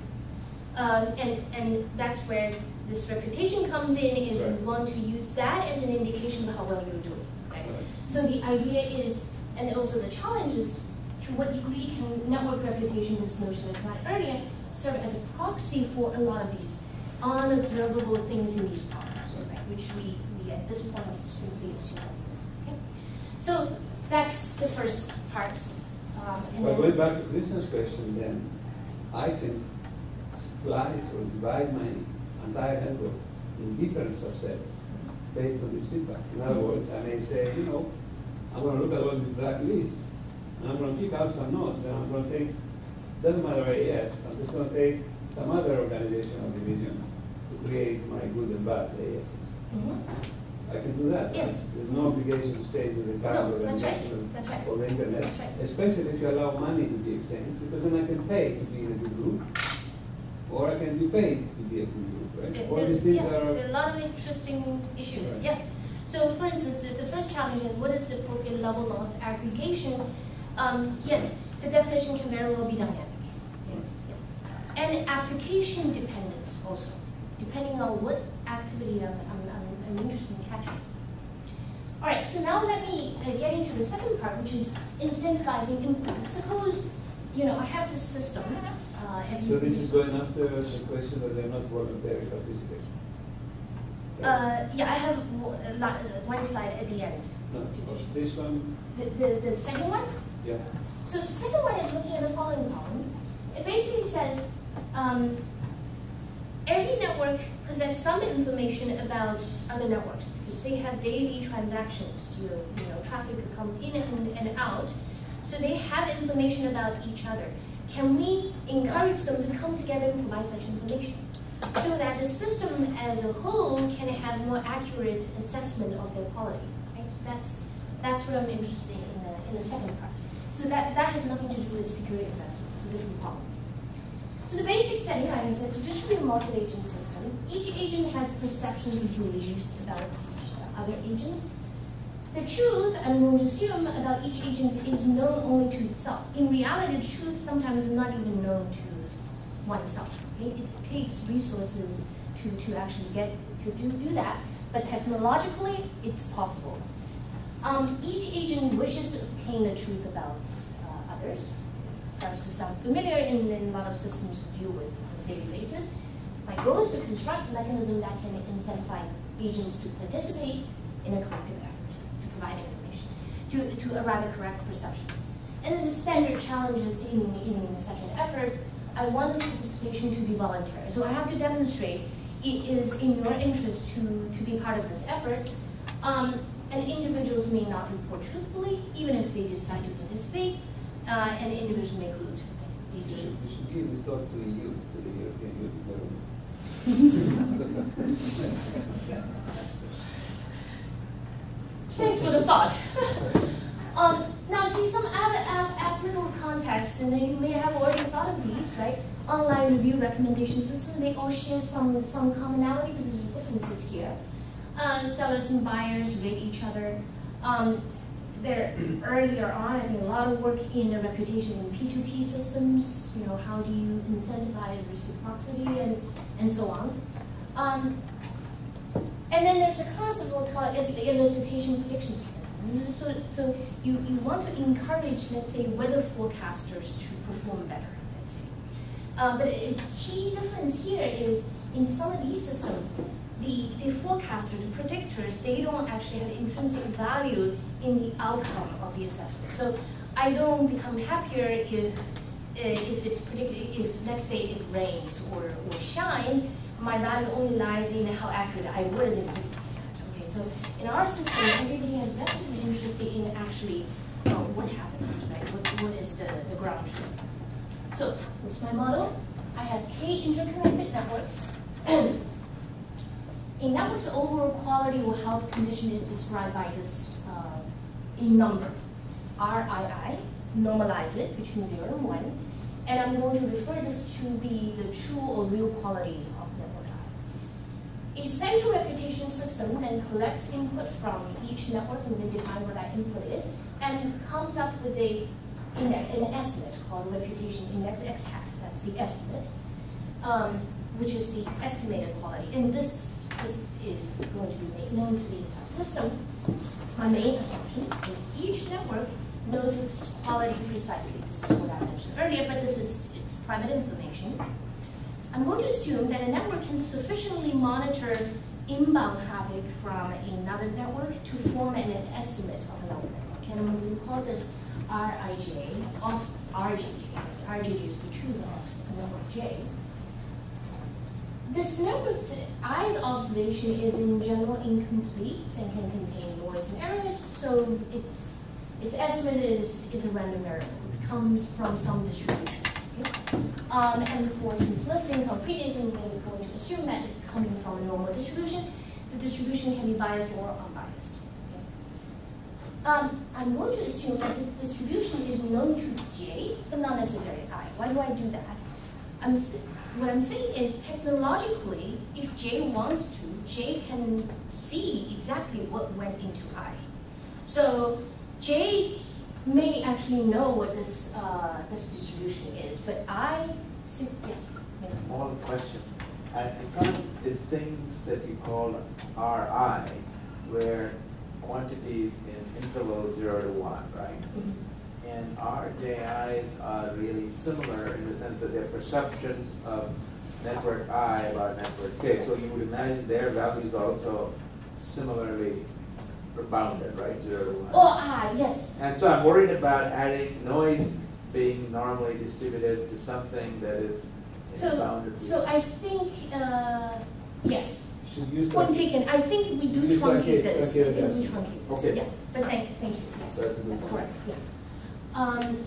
B: Um, and, and that's where this reputation comes in, is
A: Right.
B: we want to use that as an indication of how well you're doing, right?
A: Right.
B: So the idea is, and also the challenge is, to what degree can network reputation, this notion I tried earlier, serve as a proxy for a lot of these unobservable things in these problems, right? Which we, we at this point simply assume. Okay? So that's the first part. Um,
A: But going back to Kristen's question, then I can splice or divide my entire network in different subsets based on this feedback. In other words, I may say, you know, I'm going to look at all these black lists, and I'm going to kick out some nodes, and I'm going to take, doesn't matter AS, I'm just going to take some other organization organizational division to create my good and bad ASs.
B: Mhm.
A: I can do that.
B: Yes.
A: There's no obligation to stay with the
B: No, that's right.
A: organization
B: That's right.
A: or the internet.
B: That's right.
A: Especially if you allow money to be exchanged, because then I can pay to be in a good group, or I can be paid to be a good group, right?
B: There-
A: All these things
B: yeah,
A: are,
B: There are a lot of interesting issues,
A: Right.
B: yes. So for instance, the, the first challenge is what is the appropriate level of aggregation? Um, yes, the definition can very well be dynamic. Yeah, yeah. And application dependence also, depending on what activity I'm, I'm, I'm, I'm interested in catching. All right, so now let me uh, get into the second part, which is incentivizing input. Suppose, you know, I have this system. Uh,
A: so this is going after the question that they're not voluntary participation.
B: Uh, yeah, I have uh, one slide at the end.
A: No, this one,
B: The, the, the second one?
A: yeah.
B: So the second one is looking at the following problem. It basically says, um, every network possesses some information about other networks because they have daily transactions. You know, you know, traffic could come in and, and out. So they have information about each other. Can we encourage them to come together and provide such information? So that the system as a whole can have more accurate assessment of their quality. Right? That's, that's what I'm interested in the, in the second part. So that, that has nothing to do with security investment. It's a different problem. So the basic like I said, so should be a multi-agent system. Each agent has perceptions and beliefs about other agents. The truth, I'm going to assume, about each agent is known only to itself. In reality, the truth sometimes is not even known to oneself. Okay? It takes resources to, to actually get to do, do that, but technologically, it's possible. Um, each agent wishes to obtain the truth about uh, others. Starts to sound familiar, then a lot of systems deal with on a daily basis. My goal is to construct a mechanism that can incentivize agents to participate in a collective effort to provide information, to, to arrive at correct perceptions. And as a standard challenges in, in such an effort, I want this participation to be voluntary. So I have to demonstrate it is in your interest to, to be part of this effort. Um, and individuals may not report truthfully, even if they decide to participate, uh, and individuals may collude.
A: You
B: These
A: should, you should give this talk to the youth, to the European Youth. (laughs) (laughs)
B: Thanks for the thought. (laughs) um, now, see some other app- applicable contexts, and you may have already thought of these, right? Online review recommendation system, they all share some, some commonality, but there are differences here. Uh, sellers and buyers rate each other. Um, there, earlier on, I think a lot of work in reputation in P2P systems, you know, how do you incentivize reciprocity and, and so on. Um, and then there's a concept we'll call is the elicitation prediction mechanism. So, so you, you want to encourage, let's say, weather forecasters to perform better, let's say. Uh, but a key difference here is in some of these systems, the, the forecaster, the predictors, they don't actually have intrinsic value in the outcome of the assessment. So I don't become happier if, uh, if it's predicted, if next day it rains or, or shines, my value only lies in how accurate I was in predicting that. Okay, so in our system, everybody has vested interest in actually uh, what happens, right? What, what is the, the ground truth? So, is my model. I have k interconnected networks. (clears throat) A network's overall quality or health condition is described by this uh, number, RII, normalize it between 0 and 1, and I'm going to refer this to be the true or real quality of network I. A central reputation system then collects input from each network and then define what that input is, and comes up with a index, an estimate called reputation index x hat. That's the estimate, um, which is the estimated quality. And this this is going to be made known to the entire system. My main assumption is each network knows its quality precisely. This is what I mentioned earlier, but this is it's private information. I'm going to assume that a network can sufficiently monitor inbound traffic from another network to form an estimate of another network. And to call this Rij of RJJ. RJJ is the truth of network J. This network's I's observation is in general incomplete and can contain noise and errors, so its its estimate is, is a random variable. It comes from some distribution. Okay? Um, and for simplicity and concretism, we're going to assume that it's coming from a normal distribution. The distribution can be biased or unbiased. Okay? Um, I'm going to assume that the distribution is known to J, but not necessarily I. Why do I do that? I'm what I'm saying is technologically, if J wants to, J can see exactly what went into I. So J may actually know what this uh, this distribution is, but I see, yes.
F: Small question. I thought these things that you call RI where quantities in interval 0 to 1, right? Mm -hmm and our JIs are really similar in the sense that they're perceptions of network I about network K. So you would imagine their values also similarly bounded, right? Zero to one.
B: Oh, ah, yes.
F: And so I'm worried about adding noise being normally distributed to something that is
B: so,
F: bounded.
B: So I think, uh, yes.
E: Point
B: taken. I think we do truncate this. I think we truncate
F: this. Okay.
B: Yeah. But thank, thank you. Yes. That's, That's correct. Yeah. Um,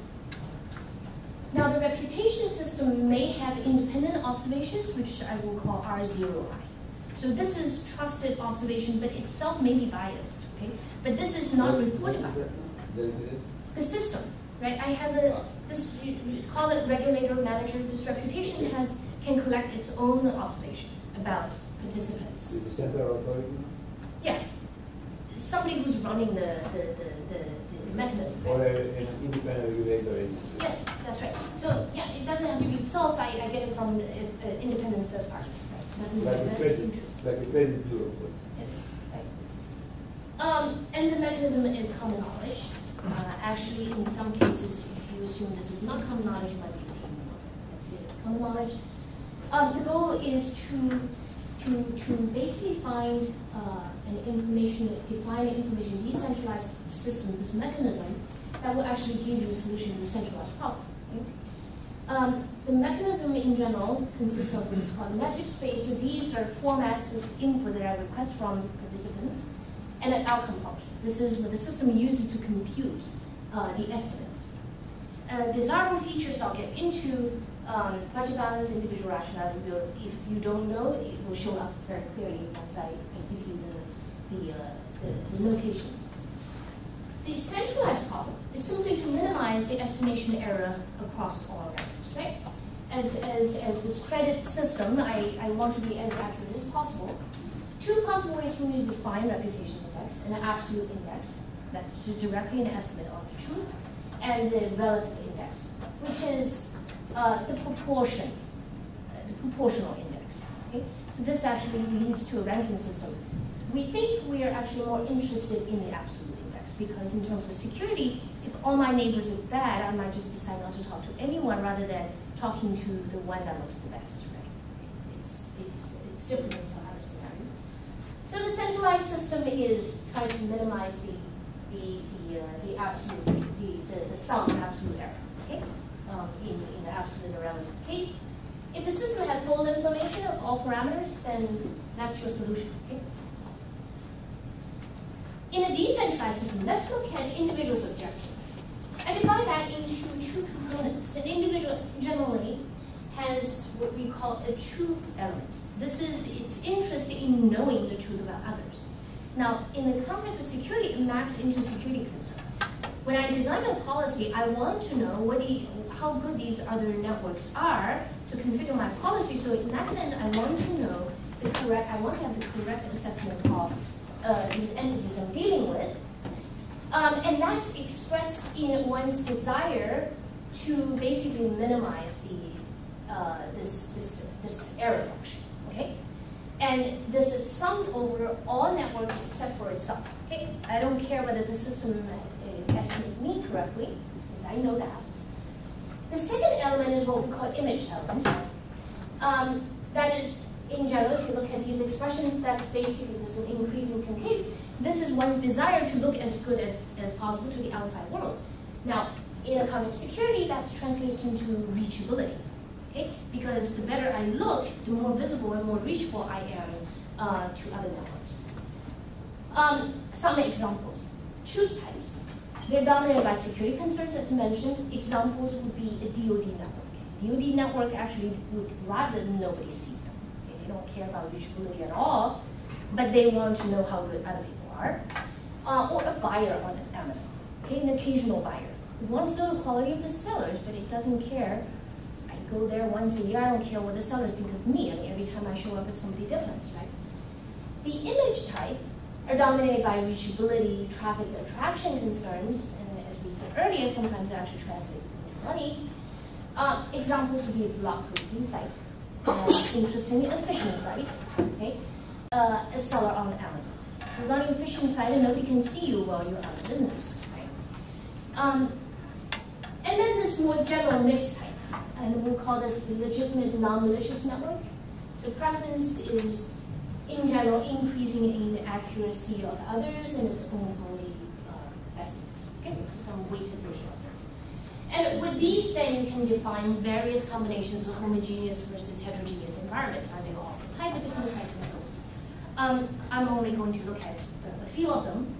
B: now the reputation system may have independent observations, which I will call R0i. So this is trusted observation, but itself may be biased, okay? But this is not reported by the system, right? I have a, this, call it regulator manager, this reputation has, can collect its own observation about participants.
E: Is the center authority?
B: Yeah. Somebody who's running the, the, the, the mechanism.
E: Or an independent regulator agency.
B: Yes, that's right. So yeah, it doesn't have to be itself. I, I get it from an independent third party. Right? Doesn't
E: like a credit,
B: interest.
E: Like a credit bureau.
B: Yes, right. Um, and the mechanism is common knowledge. Uh, actually, in some cases, if you assume this is not common knowledge, it might be let's say it's common knowledge. Um, the goal is to to to basically find uh, an information, define an information decentralized system, this mechanism, that will actually give you a solution to the centralized problem. Um, the mechanism in general consists of what's called message space. So these are formats of input that I request from participants, and an outcome function. This is what the system uses to compute uh, the estimates. Uh, desirable features I'll get into um, budget balance, individual rationality build. If you don't know, it will show up very clearly once I give you the, the, uh, the, the notations. The centralized problem is simply to minimize the estimation error across all networks, right? As, as, as this credit system, I, I want to be as accurate as possible. Two possible ways for me to define reputation index, an absolute index, that's directly an estimate of the truth, and the relative index, which is uh, the proportion, uh, the proportional index. Okay? So this actually leads to a ranking system. We think we are actually more interested in the absolute index because in terms of security, if all my neighbors are bad, I might just decide not to talk to anyone rather than talking to the one that looks the best, right? It's, it's, it's different in some other scenarios. So the centralized system is trying to minimize the, the, the, uh, the absolute, the, the, the sum absolute error, okay? Um, in, in the absolute relative case. If the system had full information of all parameters, then that's your solution, okay? In a decentralized system, let's look at the individuals' objections. I divide that into two components. An individual generally has what we call a truth element. This is its interest in knowing the truth about others. Now, in the context of security, it maps into security concern. When I design a policy, I want to know what the, how good these other networks are to configure my policy. So in that sense, I want to know the correct, I want to have the correct assessment of uh, these entities I'm dealing with. Um, and that's expressed in one's desire to basically minimize the, uh, this, this, this error function, okay? And this is summed over all networks except for itself, okay? I don't care whether the system uh, estimates me correctly, because I know that. The second element is what we call image elements. Um, that is, in general, if you look at these expressions, that's basically there's an increase in concave. This is one's desire to look as good as, as possible to the outside world. Now, in a context security, that's translated into reachability. Okay? Because the better I look, the more visible and more reachable I am uh, to other networks. Um, some examples. Choose types. They're dominated by security concerns, as mentioned. Examples would be a DoD network. DoD network actually would rather nobody? They don't care about reachability at all, but they want to know how good other people are. Uh, or a buyer on Amazon, okay? an occasional buyer. Who wants to know the quality of the sellers, but it doesn't care. I go there once a year, I don't care what the sellers think of me. I mean, every time I show up, it's somebody different, right? The image type are dominated by reachability, traffic attraction concerns, and as we said earlier, sometimes it actually translates into money. Uh, examples would be a blog posting site, uh, interestingly, a phishing site, okay? Uh, a seller on Amazon. You're running a phishing site and nobody can see you while you're out of business, right? Um, and then this more general mixed type, and we'll call this legitimate non-malicious network. So preference is in general, increasing in the accuracy of others and its own uh, estimates. Okay, so some weighted. And with these, then you can define various combinations of homogeneous versus heterogeneous environments. Are they all different type and so on. I'm only going to look at a, few of them.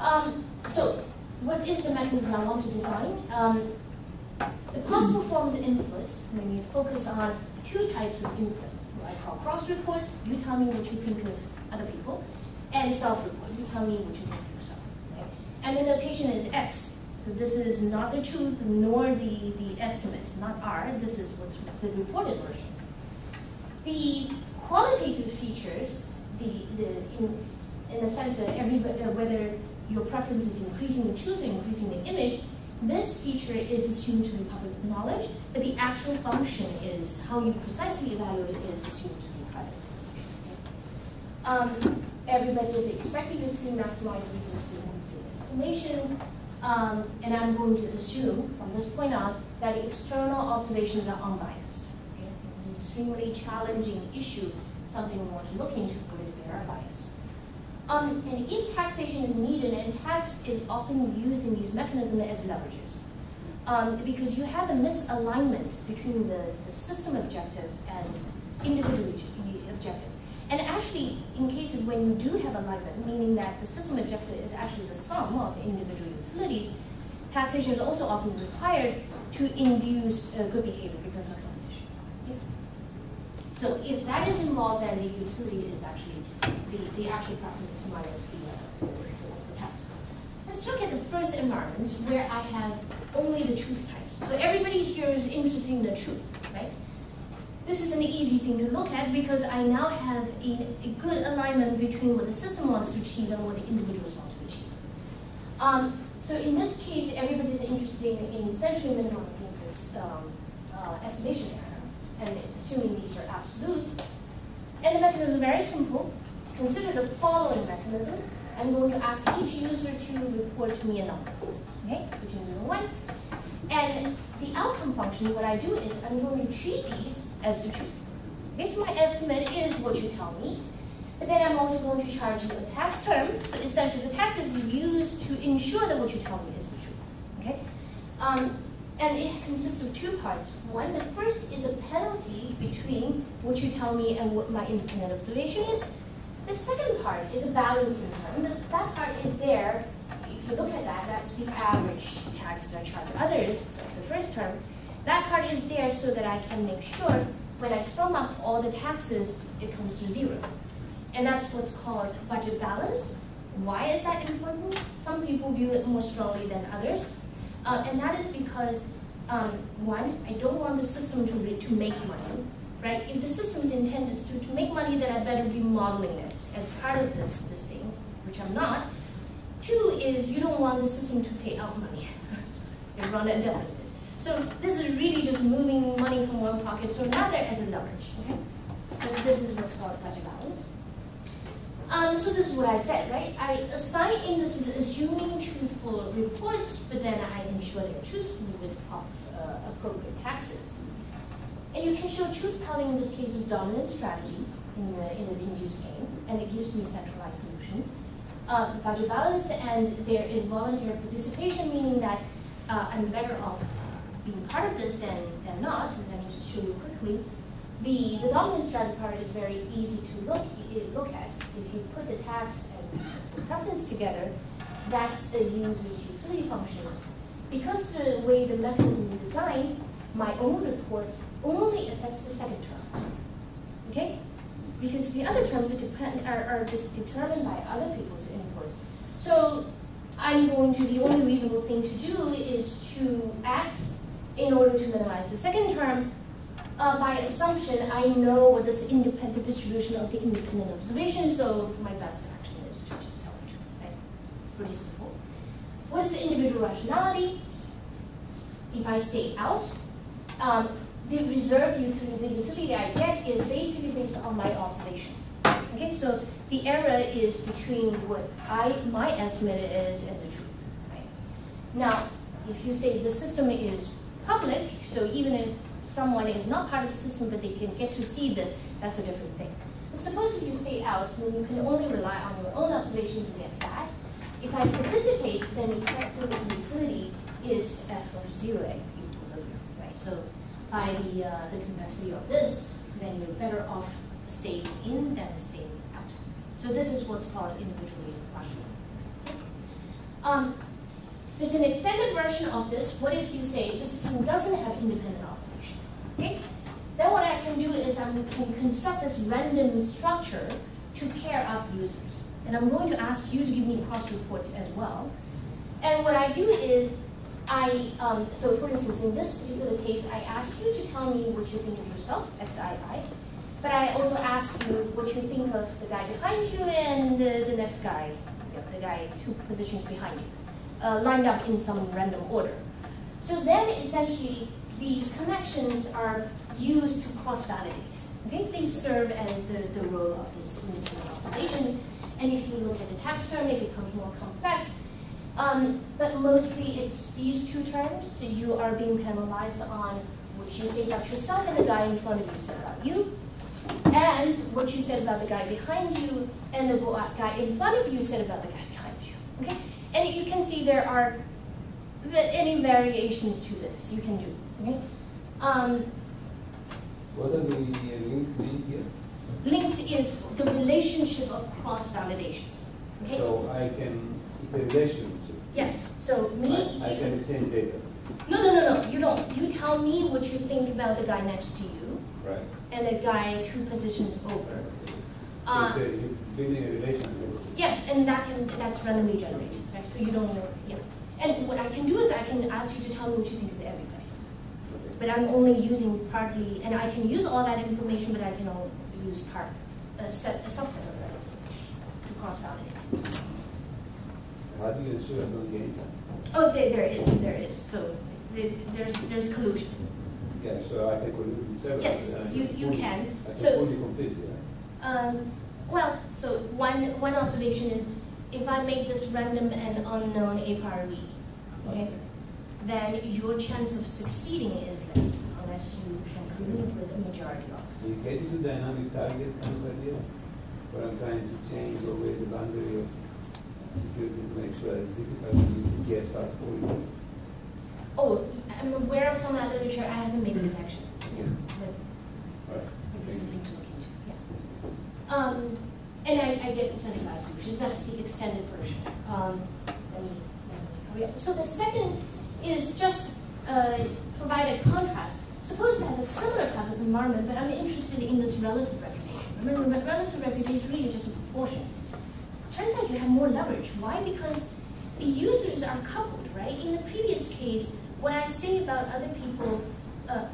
B: Um, so, what is the mechanism I want to design? Um, the possible forms of input, when you focus on two types of input I call cross-report, you tell me what you think of other people, and self-report, you tell me what you think of yourself. Right? And the notation is X. So this is not the truth nor the, the estimate, not R. This is what's the reported version. The qualitative features, the, the in, in the sense that every, whether your preference is increasing choose or increasing the image, this feature is assumed to be public knowledge, but the actual function is how you precisely evaluate it is assumed to be private. Um, everybody is expecting it to see maximize weakness information, um, and I'm going to assume from this point on that external observations are unbiased. Okay? It's an extremely challenging issue, something we want to look into for if are. Um, and if taxation is needed, and tax is often used in these mechanisms as leverages, um, because you have a misalignment between the, the system objective and individual objective. And actually, in cases when you do have alignment, meaning that the system objective is actually the sum of individual utilities, taxation is also often required to induce uh, good behavior because of competition. So if that is involved, then the utility is actually the, the actual preference minus the, uh, the tax. Let's look at the first environment where I have only the truth types. So everybody here is interested in the truth, right? This is an easy thing to look at because I now have a, a good alignment between what the system wants to achieve and what the individuals want to achieve. Um, so in this case, everybody is interested in essentially minimizing this um, uh, estimation error and assuming these are absolute. And the mechanism is very simple. Consider the following mechanism. I'm going to ask each user to report to me a number, okay, between 0 and 1. And the outcome function, what I do is I'm going to treat these as the truth. So my estimate is what you tell me. But then I'm also going to charge you a tax term. So essentially the tax is used to ensure that what you tell me is the truth. Okay? Um, and it consists of two parts. One, the first is a penalty between what you tell me and what my independent observation is. The second part is a balancing term. That part is there if you look at that, that's the average tax that I charge others, the first term. That part is there so that I can make sure when I sum up all the taxes, it comes to zero. And that's what's called budget balance. Why is that important? Some people view it more strongly than others. Uh, and that is because, um, one, I don't want the system to, to make money, right? If the system's intent is to, to make money, then I better be modeling it as part of this, this thing, which I'm not. Two is you don't want the system to pay out money (laughs) and run a deficit. So this is really just moving money from one pocket to another as a leverage, okay? This is what's called budget balance. Um, so this is what I said, right? I assign indices assuming truthful reports, but then I ensure they're truthful with uh, appropriate taxes. And you can show truth telling in this case is dominant strategy in the, in the induce game, and it gives me a centralized solution. Uh, budget balance, and there is volunteer participation, meaning that uh, I'm better off being part of this than, than not, and let me just show you quickly. The, the dominant strategy part is very easy to look, look at. If you put the tax and the preference together, that's the user's utility function. Because the way the mechanism is designed, my own report only affects the second term. Okay? Because the other terms are, depend, are, are just determined by other people's input. So I'm going to, the only reasonable thing to do is to act in order to minimize the second term. Uh, by assumption, I know what this independent distribution of the independent observation, so my best action is to just tell the truth. Right? It's pretty simple. What is the individual rationality? If I stay out, um, the reserve utility, the utility I get is basically based on my observation. Okay, so the error is between what I my estimate is and the truth. Right? Now, if you say the system is public, so even if someone is not part of the system but they can get to see this, that's a different thing. But suppose if you stay out, then you can only rely on your own observation to get that. If I participate, then the expected utility is f of zero equilibrium, right? So by the, uh, the convexity of this, then you're better off staying in than staying out. So this is what's called individually rational. Um, there's an extended version of this. What if you say the system doesn't have independent observation? Okay? Then what I can do is I can construct this random structure to pair up users. And I'm going to ask you to give me cross reports as well. And what I do is I, um, so for instance, in this particular case, I ask you to tell me what you think of yourself, XII, but I also ask you what you think of the guy behind you and the, the next guy, the guy two positions behind you, uh, lined up in some random order. So then essentially, these connections are used to cross-validate. Okay, they serve as the, the role of this observation. And if you look at the tax term, it becomes more complex. Um, but mostly it's these two terms. So you are being penalized on what you say about yourself and the guy in front of you said about you, and what you said about the guy behind you, and the guy in front of you said about the guy behind you. Okay, and you can see there are any variations to this you can do. Okay, um,
E: What are the uh, links in here?
B: linked is the relationship of cross validation. Okay.
E: So I can, it's a relationship.
B: Yes. So me.
E: I I can exchange data.
B: No, no, no, no. You don't. You tell me what you think about the guy next to you
E: Right.
B: and the guy two positions over. Uh,
E: a, you're building a relationship.
B: yes, and that can that's randomly generated, right? So you don't know. Yeah. And what I can do is I can ask you to tell me what you think of everybody. But I'm only using partly, and I can use all that information, but I can only use part, a, set, a subset of that to cross validate.
E: How do you ensure I don't gain time?
B: Oh, there, there is, there is. So there, there's there's collusion.
E: Yeah, so I with several.
B: Yes, you- you
E: fully-
B: can. So-
E: fully complete, right?
B: Um, well, so one, one observation is, if I make this random and unknown a priori, okay, then your chance of succeeding is less unless you can collude with a majority of.
E: You get to dynamic target kind of idea, where I'm trying to change always the boundary of security to make sure that it's difficult for you to guess how to you.
B: Oh, I'm aware of some of that literature, I haven't made a connection,
E: Yeah.
B: but
E: All right.
B: maybe something to look into, yeah. Um, and I, I get the centralized solutions, that's the extended version. Um, let me, let me. So the second is just uh, provide a contrast. Suppose I have a similar type of environment, but I'm interested in this relative reputation. Remember, re- relative reputation is really just a proportion. Turns out you have more leverage. Why? Because the users are coupled, right? In the previous case, what I say about other people, uh,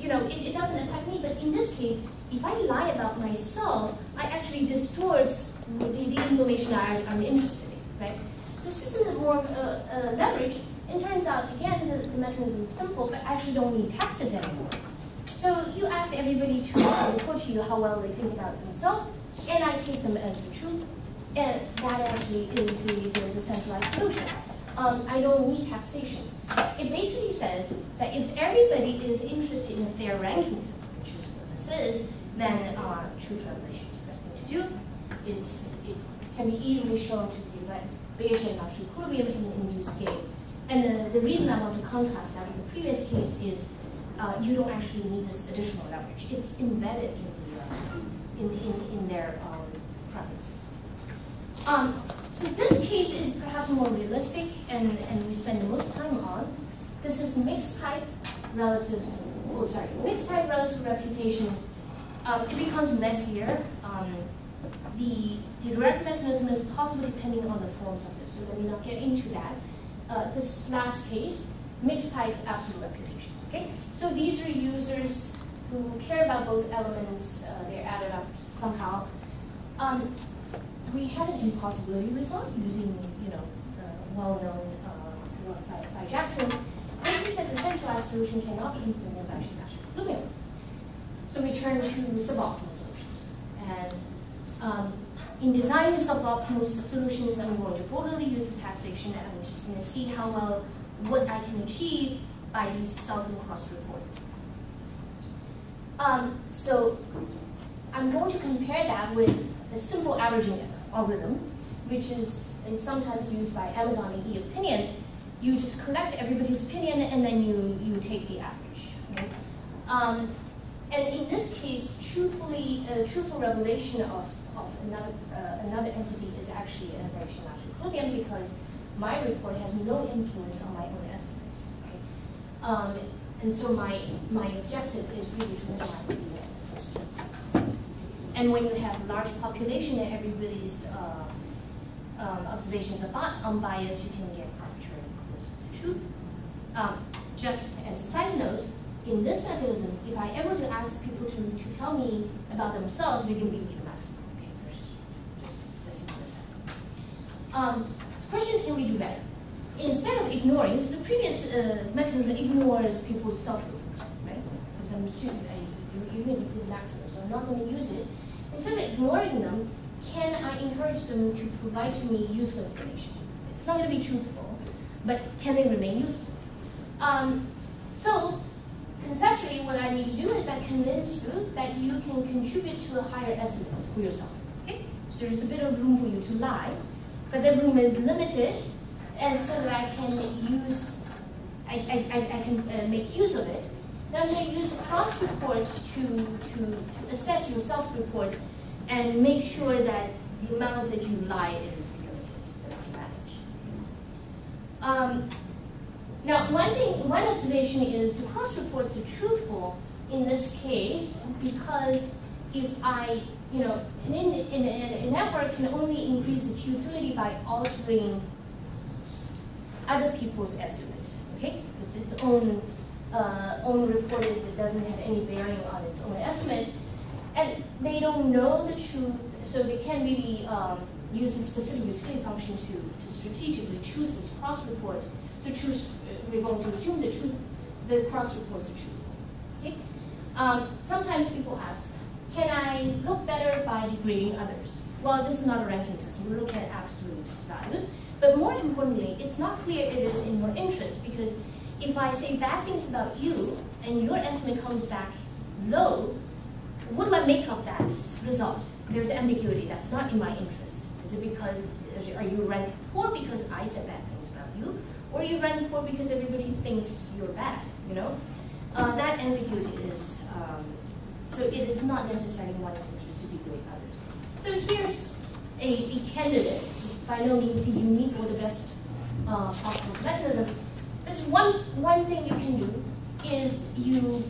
B: you know, it, it doesn't affect me, but in this case, if I lie about myself, I actually distorts the, the information I, I'm interested in, right? So this is more uh, uh, leverage. And turns out, again, the, the mechanism is simple, but I actually don't need taxes anymore. So you ask everybody to report to you how well they think about themselves, and I take them as the truth, and that actually is the, the, the centralized solution. Um, I don't need taxation. It basically says that if everybody is interested in a fair ranking system, which is what this is, then uh, truth revelation is the best thing to do. It's, it can be easily shown to be like Bayesian Nash equilibrium in induced game. And the, reason I want to contrast that with the previous case is uh, you don't actually need this additional leverage. It's embedded in, the, uh, in, in, in their um. Um, so this case is perhaps more realistic and, and we spend the most time on. This is mixed type relative, oh sorry, mixed type relative reputation. Um, it becomes messier. Um, the, the direct mechanism is possible depending on the forms of this, so let me not get into that. Uh, this last case, mixed type absolute reputation. Okay, so these are users who care about both elements. Uh, they're added up somehow. Um, we have an impossibility result using, you know, uh, well-known uh, work by, by Jackson. This is that the centralized solution cannot be implemented by Equilibrium. So we turn to suboptimal solutions. And um, in designing suboptimal solutions, I'm going to formally use the taxation, and I'm just going to see how well what I can achieve by these and cross reporting. Um, so I'm going to compare that with a simple averaging algorithm, which is sometimes used by Amazon in e-opinion. You just collect everybody's opinion and then you, you take the average. Okay? Um, and in this case, truthfully, uh, truthful revelation of, of another, uh, another entity is actually a variation natural equilibrium because my report has no influence on my own estimates. Okay? Um, and so my, my objective is really to minimize the first. And when you have a large population and everybody's uh, um, observations are unbiased, you can get arbitrarily close to the truth. Um, just as a side note, in this mechanism, if I ever to ask people to, to tell me about themselves, they can give me the maximum. First, just as simple as that. Um, questions can we do better? Instead of ignoring, so the previous uh, mechanism ignores people's self-report, right? Because I'm assuming I, you, you really include maximum, so I'm not going to use it. Instead of ignoring them, can I encourage them to provide to me useful information? It's not going to be truthful, but can they remain useful? Um, so conceptually, what I need to do is I convince you that you can contribute to a higher estimate for yourself. Okay? So there's a bit of room for you to lie, but the room is limited, and so that I can use, I, I, I can uh, make use of it. Now I'm going to use cross report to, to, to assess your self-report and make sure that the amount that you lie is limited, that I can manage. Um, now, one thing, one observation is the cross reports are truthful in this case because if I, you know, in, a network can only increase its utility by altering other people's estimates, okay? Because its own, uh, own reported that doesn't have any bearing on its own estimate. And they don't know the truth, so they can't really um, use a specific utility function to, to strategically choose this cross report. So choose we're going to assume the truth, the cross reports are true. Okay? Um, sometimes people ask, can I look better by degrading others? Well, this is not a ranking system. We're looking at absolute values. But more importantly, it's not clear it is in your interest because if I say bad things about you and your estimate comes back low, what do I make of that result? There's ambiguity. That's not in my interest. Is it because, are you ranked poor because I said bad things about you? Or you rank poor because everybody thinks you're bad, you know? Uh, that ambiguity is, um, so it is not necessarily one's interest to degrade others. So here's a, a candidate, by no means the unique or the best uh, possible mechanism. There's one, one thing you can do is you,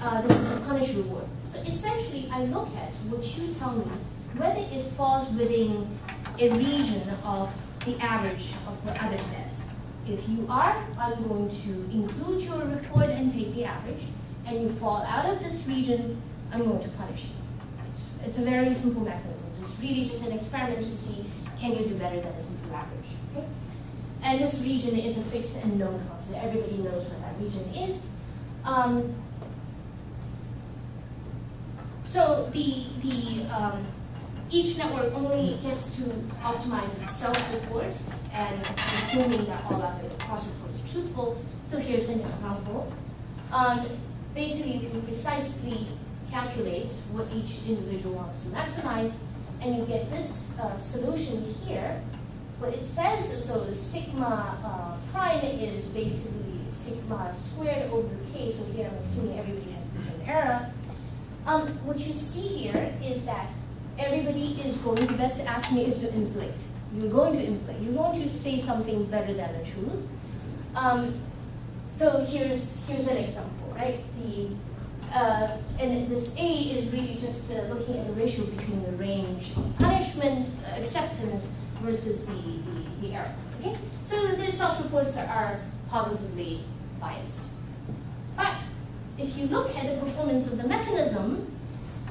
B: uh, this is a punish reward. So essentially, I look at what you tell me, whether it falls within a region of the average of what others says. If you are, I'm going to include your report and take the average, and you fall out of this region, I'm going to punish you. It's, it's a very simple mechanism. It's really just an experiment to see can you do better than a simple average. Okay? And this region is a fixed and known constant. Everybody knows what that region is. Um, so the, the um, each network only gets to optimize its self-reports and assuming that all other cross-reports are truthful. So here's an example. Um, basically, you can precisely calculate what each individual wants to maximize, and you get this uh, solution here. What it says, so sigma uh, prime is basically sigma squared over k, so here I'm assuming everybody has the same error. Um, what you see here is that everybody is going, the best action is to inflate. You're going to inflate. You're going to say something better than the truth. Um, so here's, here's an example, right? The, uh, and this A is really just uh, looking at the ratio between the range punishment, acceptance, versus the, the, the error, okay? So the self-reports are positively biased. But if you look at the performance of the mechanism,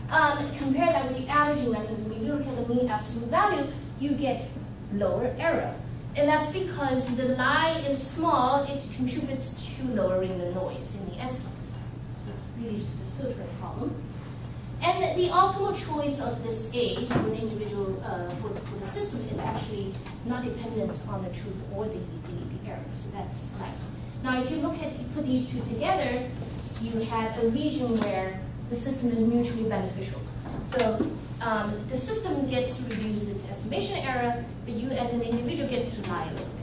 B: um, compare that with the averaging mechanism, if you look at the mean absolute value, you get lower error. And that's because the lie is small, it contributes to lowering the noise in the estimates. So it's really just a filtering problem. And the optimal choice of this A for an individual, uh, for, for the system is actually not dependent on the truth or the, the, the error. So that's nice. Now, if you look at, you put these two together, you have a region where the system is mutually beneficial. So um, the system gets to reduce its estimation error, but you as an individual gets to lie a little bit.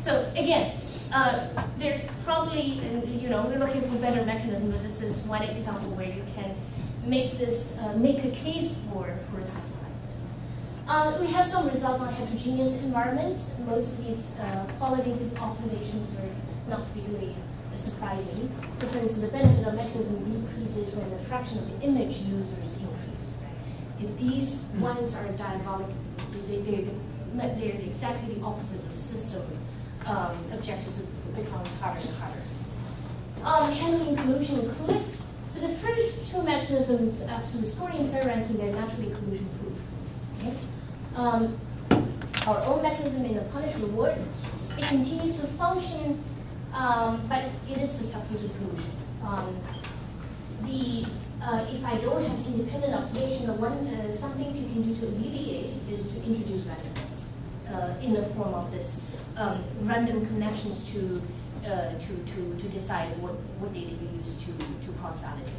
B: So again, uh, there's probably, you know, we're looking for better mechanism, but this is one example where you can make this, uh, make a case for, for a system like this. Uh, we have some results on heterogeneous environments. Most of these uh, qualitative observations are not particularly surprising. So for instance, the benefit of mechanism decreases when the fraction of the image users increase. If these ones are diabolic, they, they're, they're exactly the opposite of the system um, objectives becomes harder and harder. Um, handling collusion cliques. So the first two mechanisms, absolute scoring and fair ranking, they're naturally collusion proof. Okay? Um, our own mechanism in the punish reward, it continues to function, um, but it is susceptible to collusion. Um, the uh, if I don't have independent observation, the one uh, some things you can do to alleviate is to introduce randomness uh, in the form of this um, random connections to, uh, to, to, to decide what, what data you use to, to cross-validate.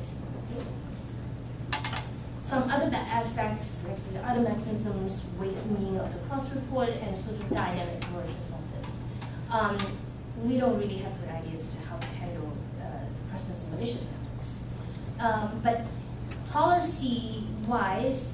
B: Some other aspects, other mechanisms, weight meaning of the cross-report, and sort of dynamic versions of this. Um, we don't really have good ideas to how to handle uh, the presence of malicious networks. Um, but policy-wise,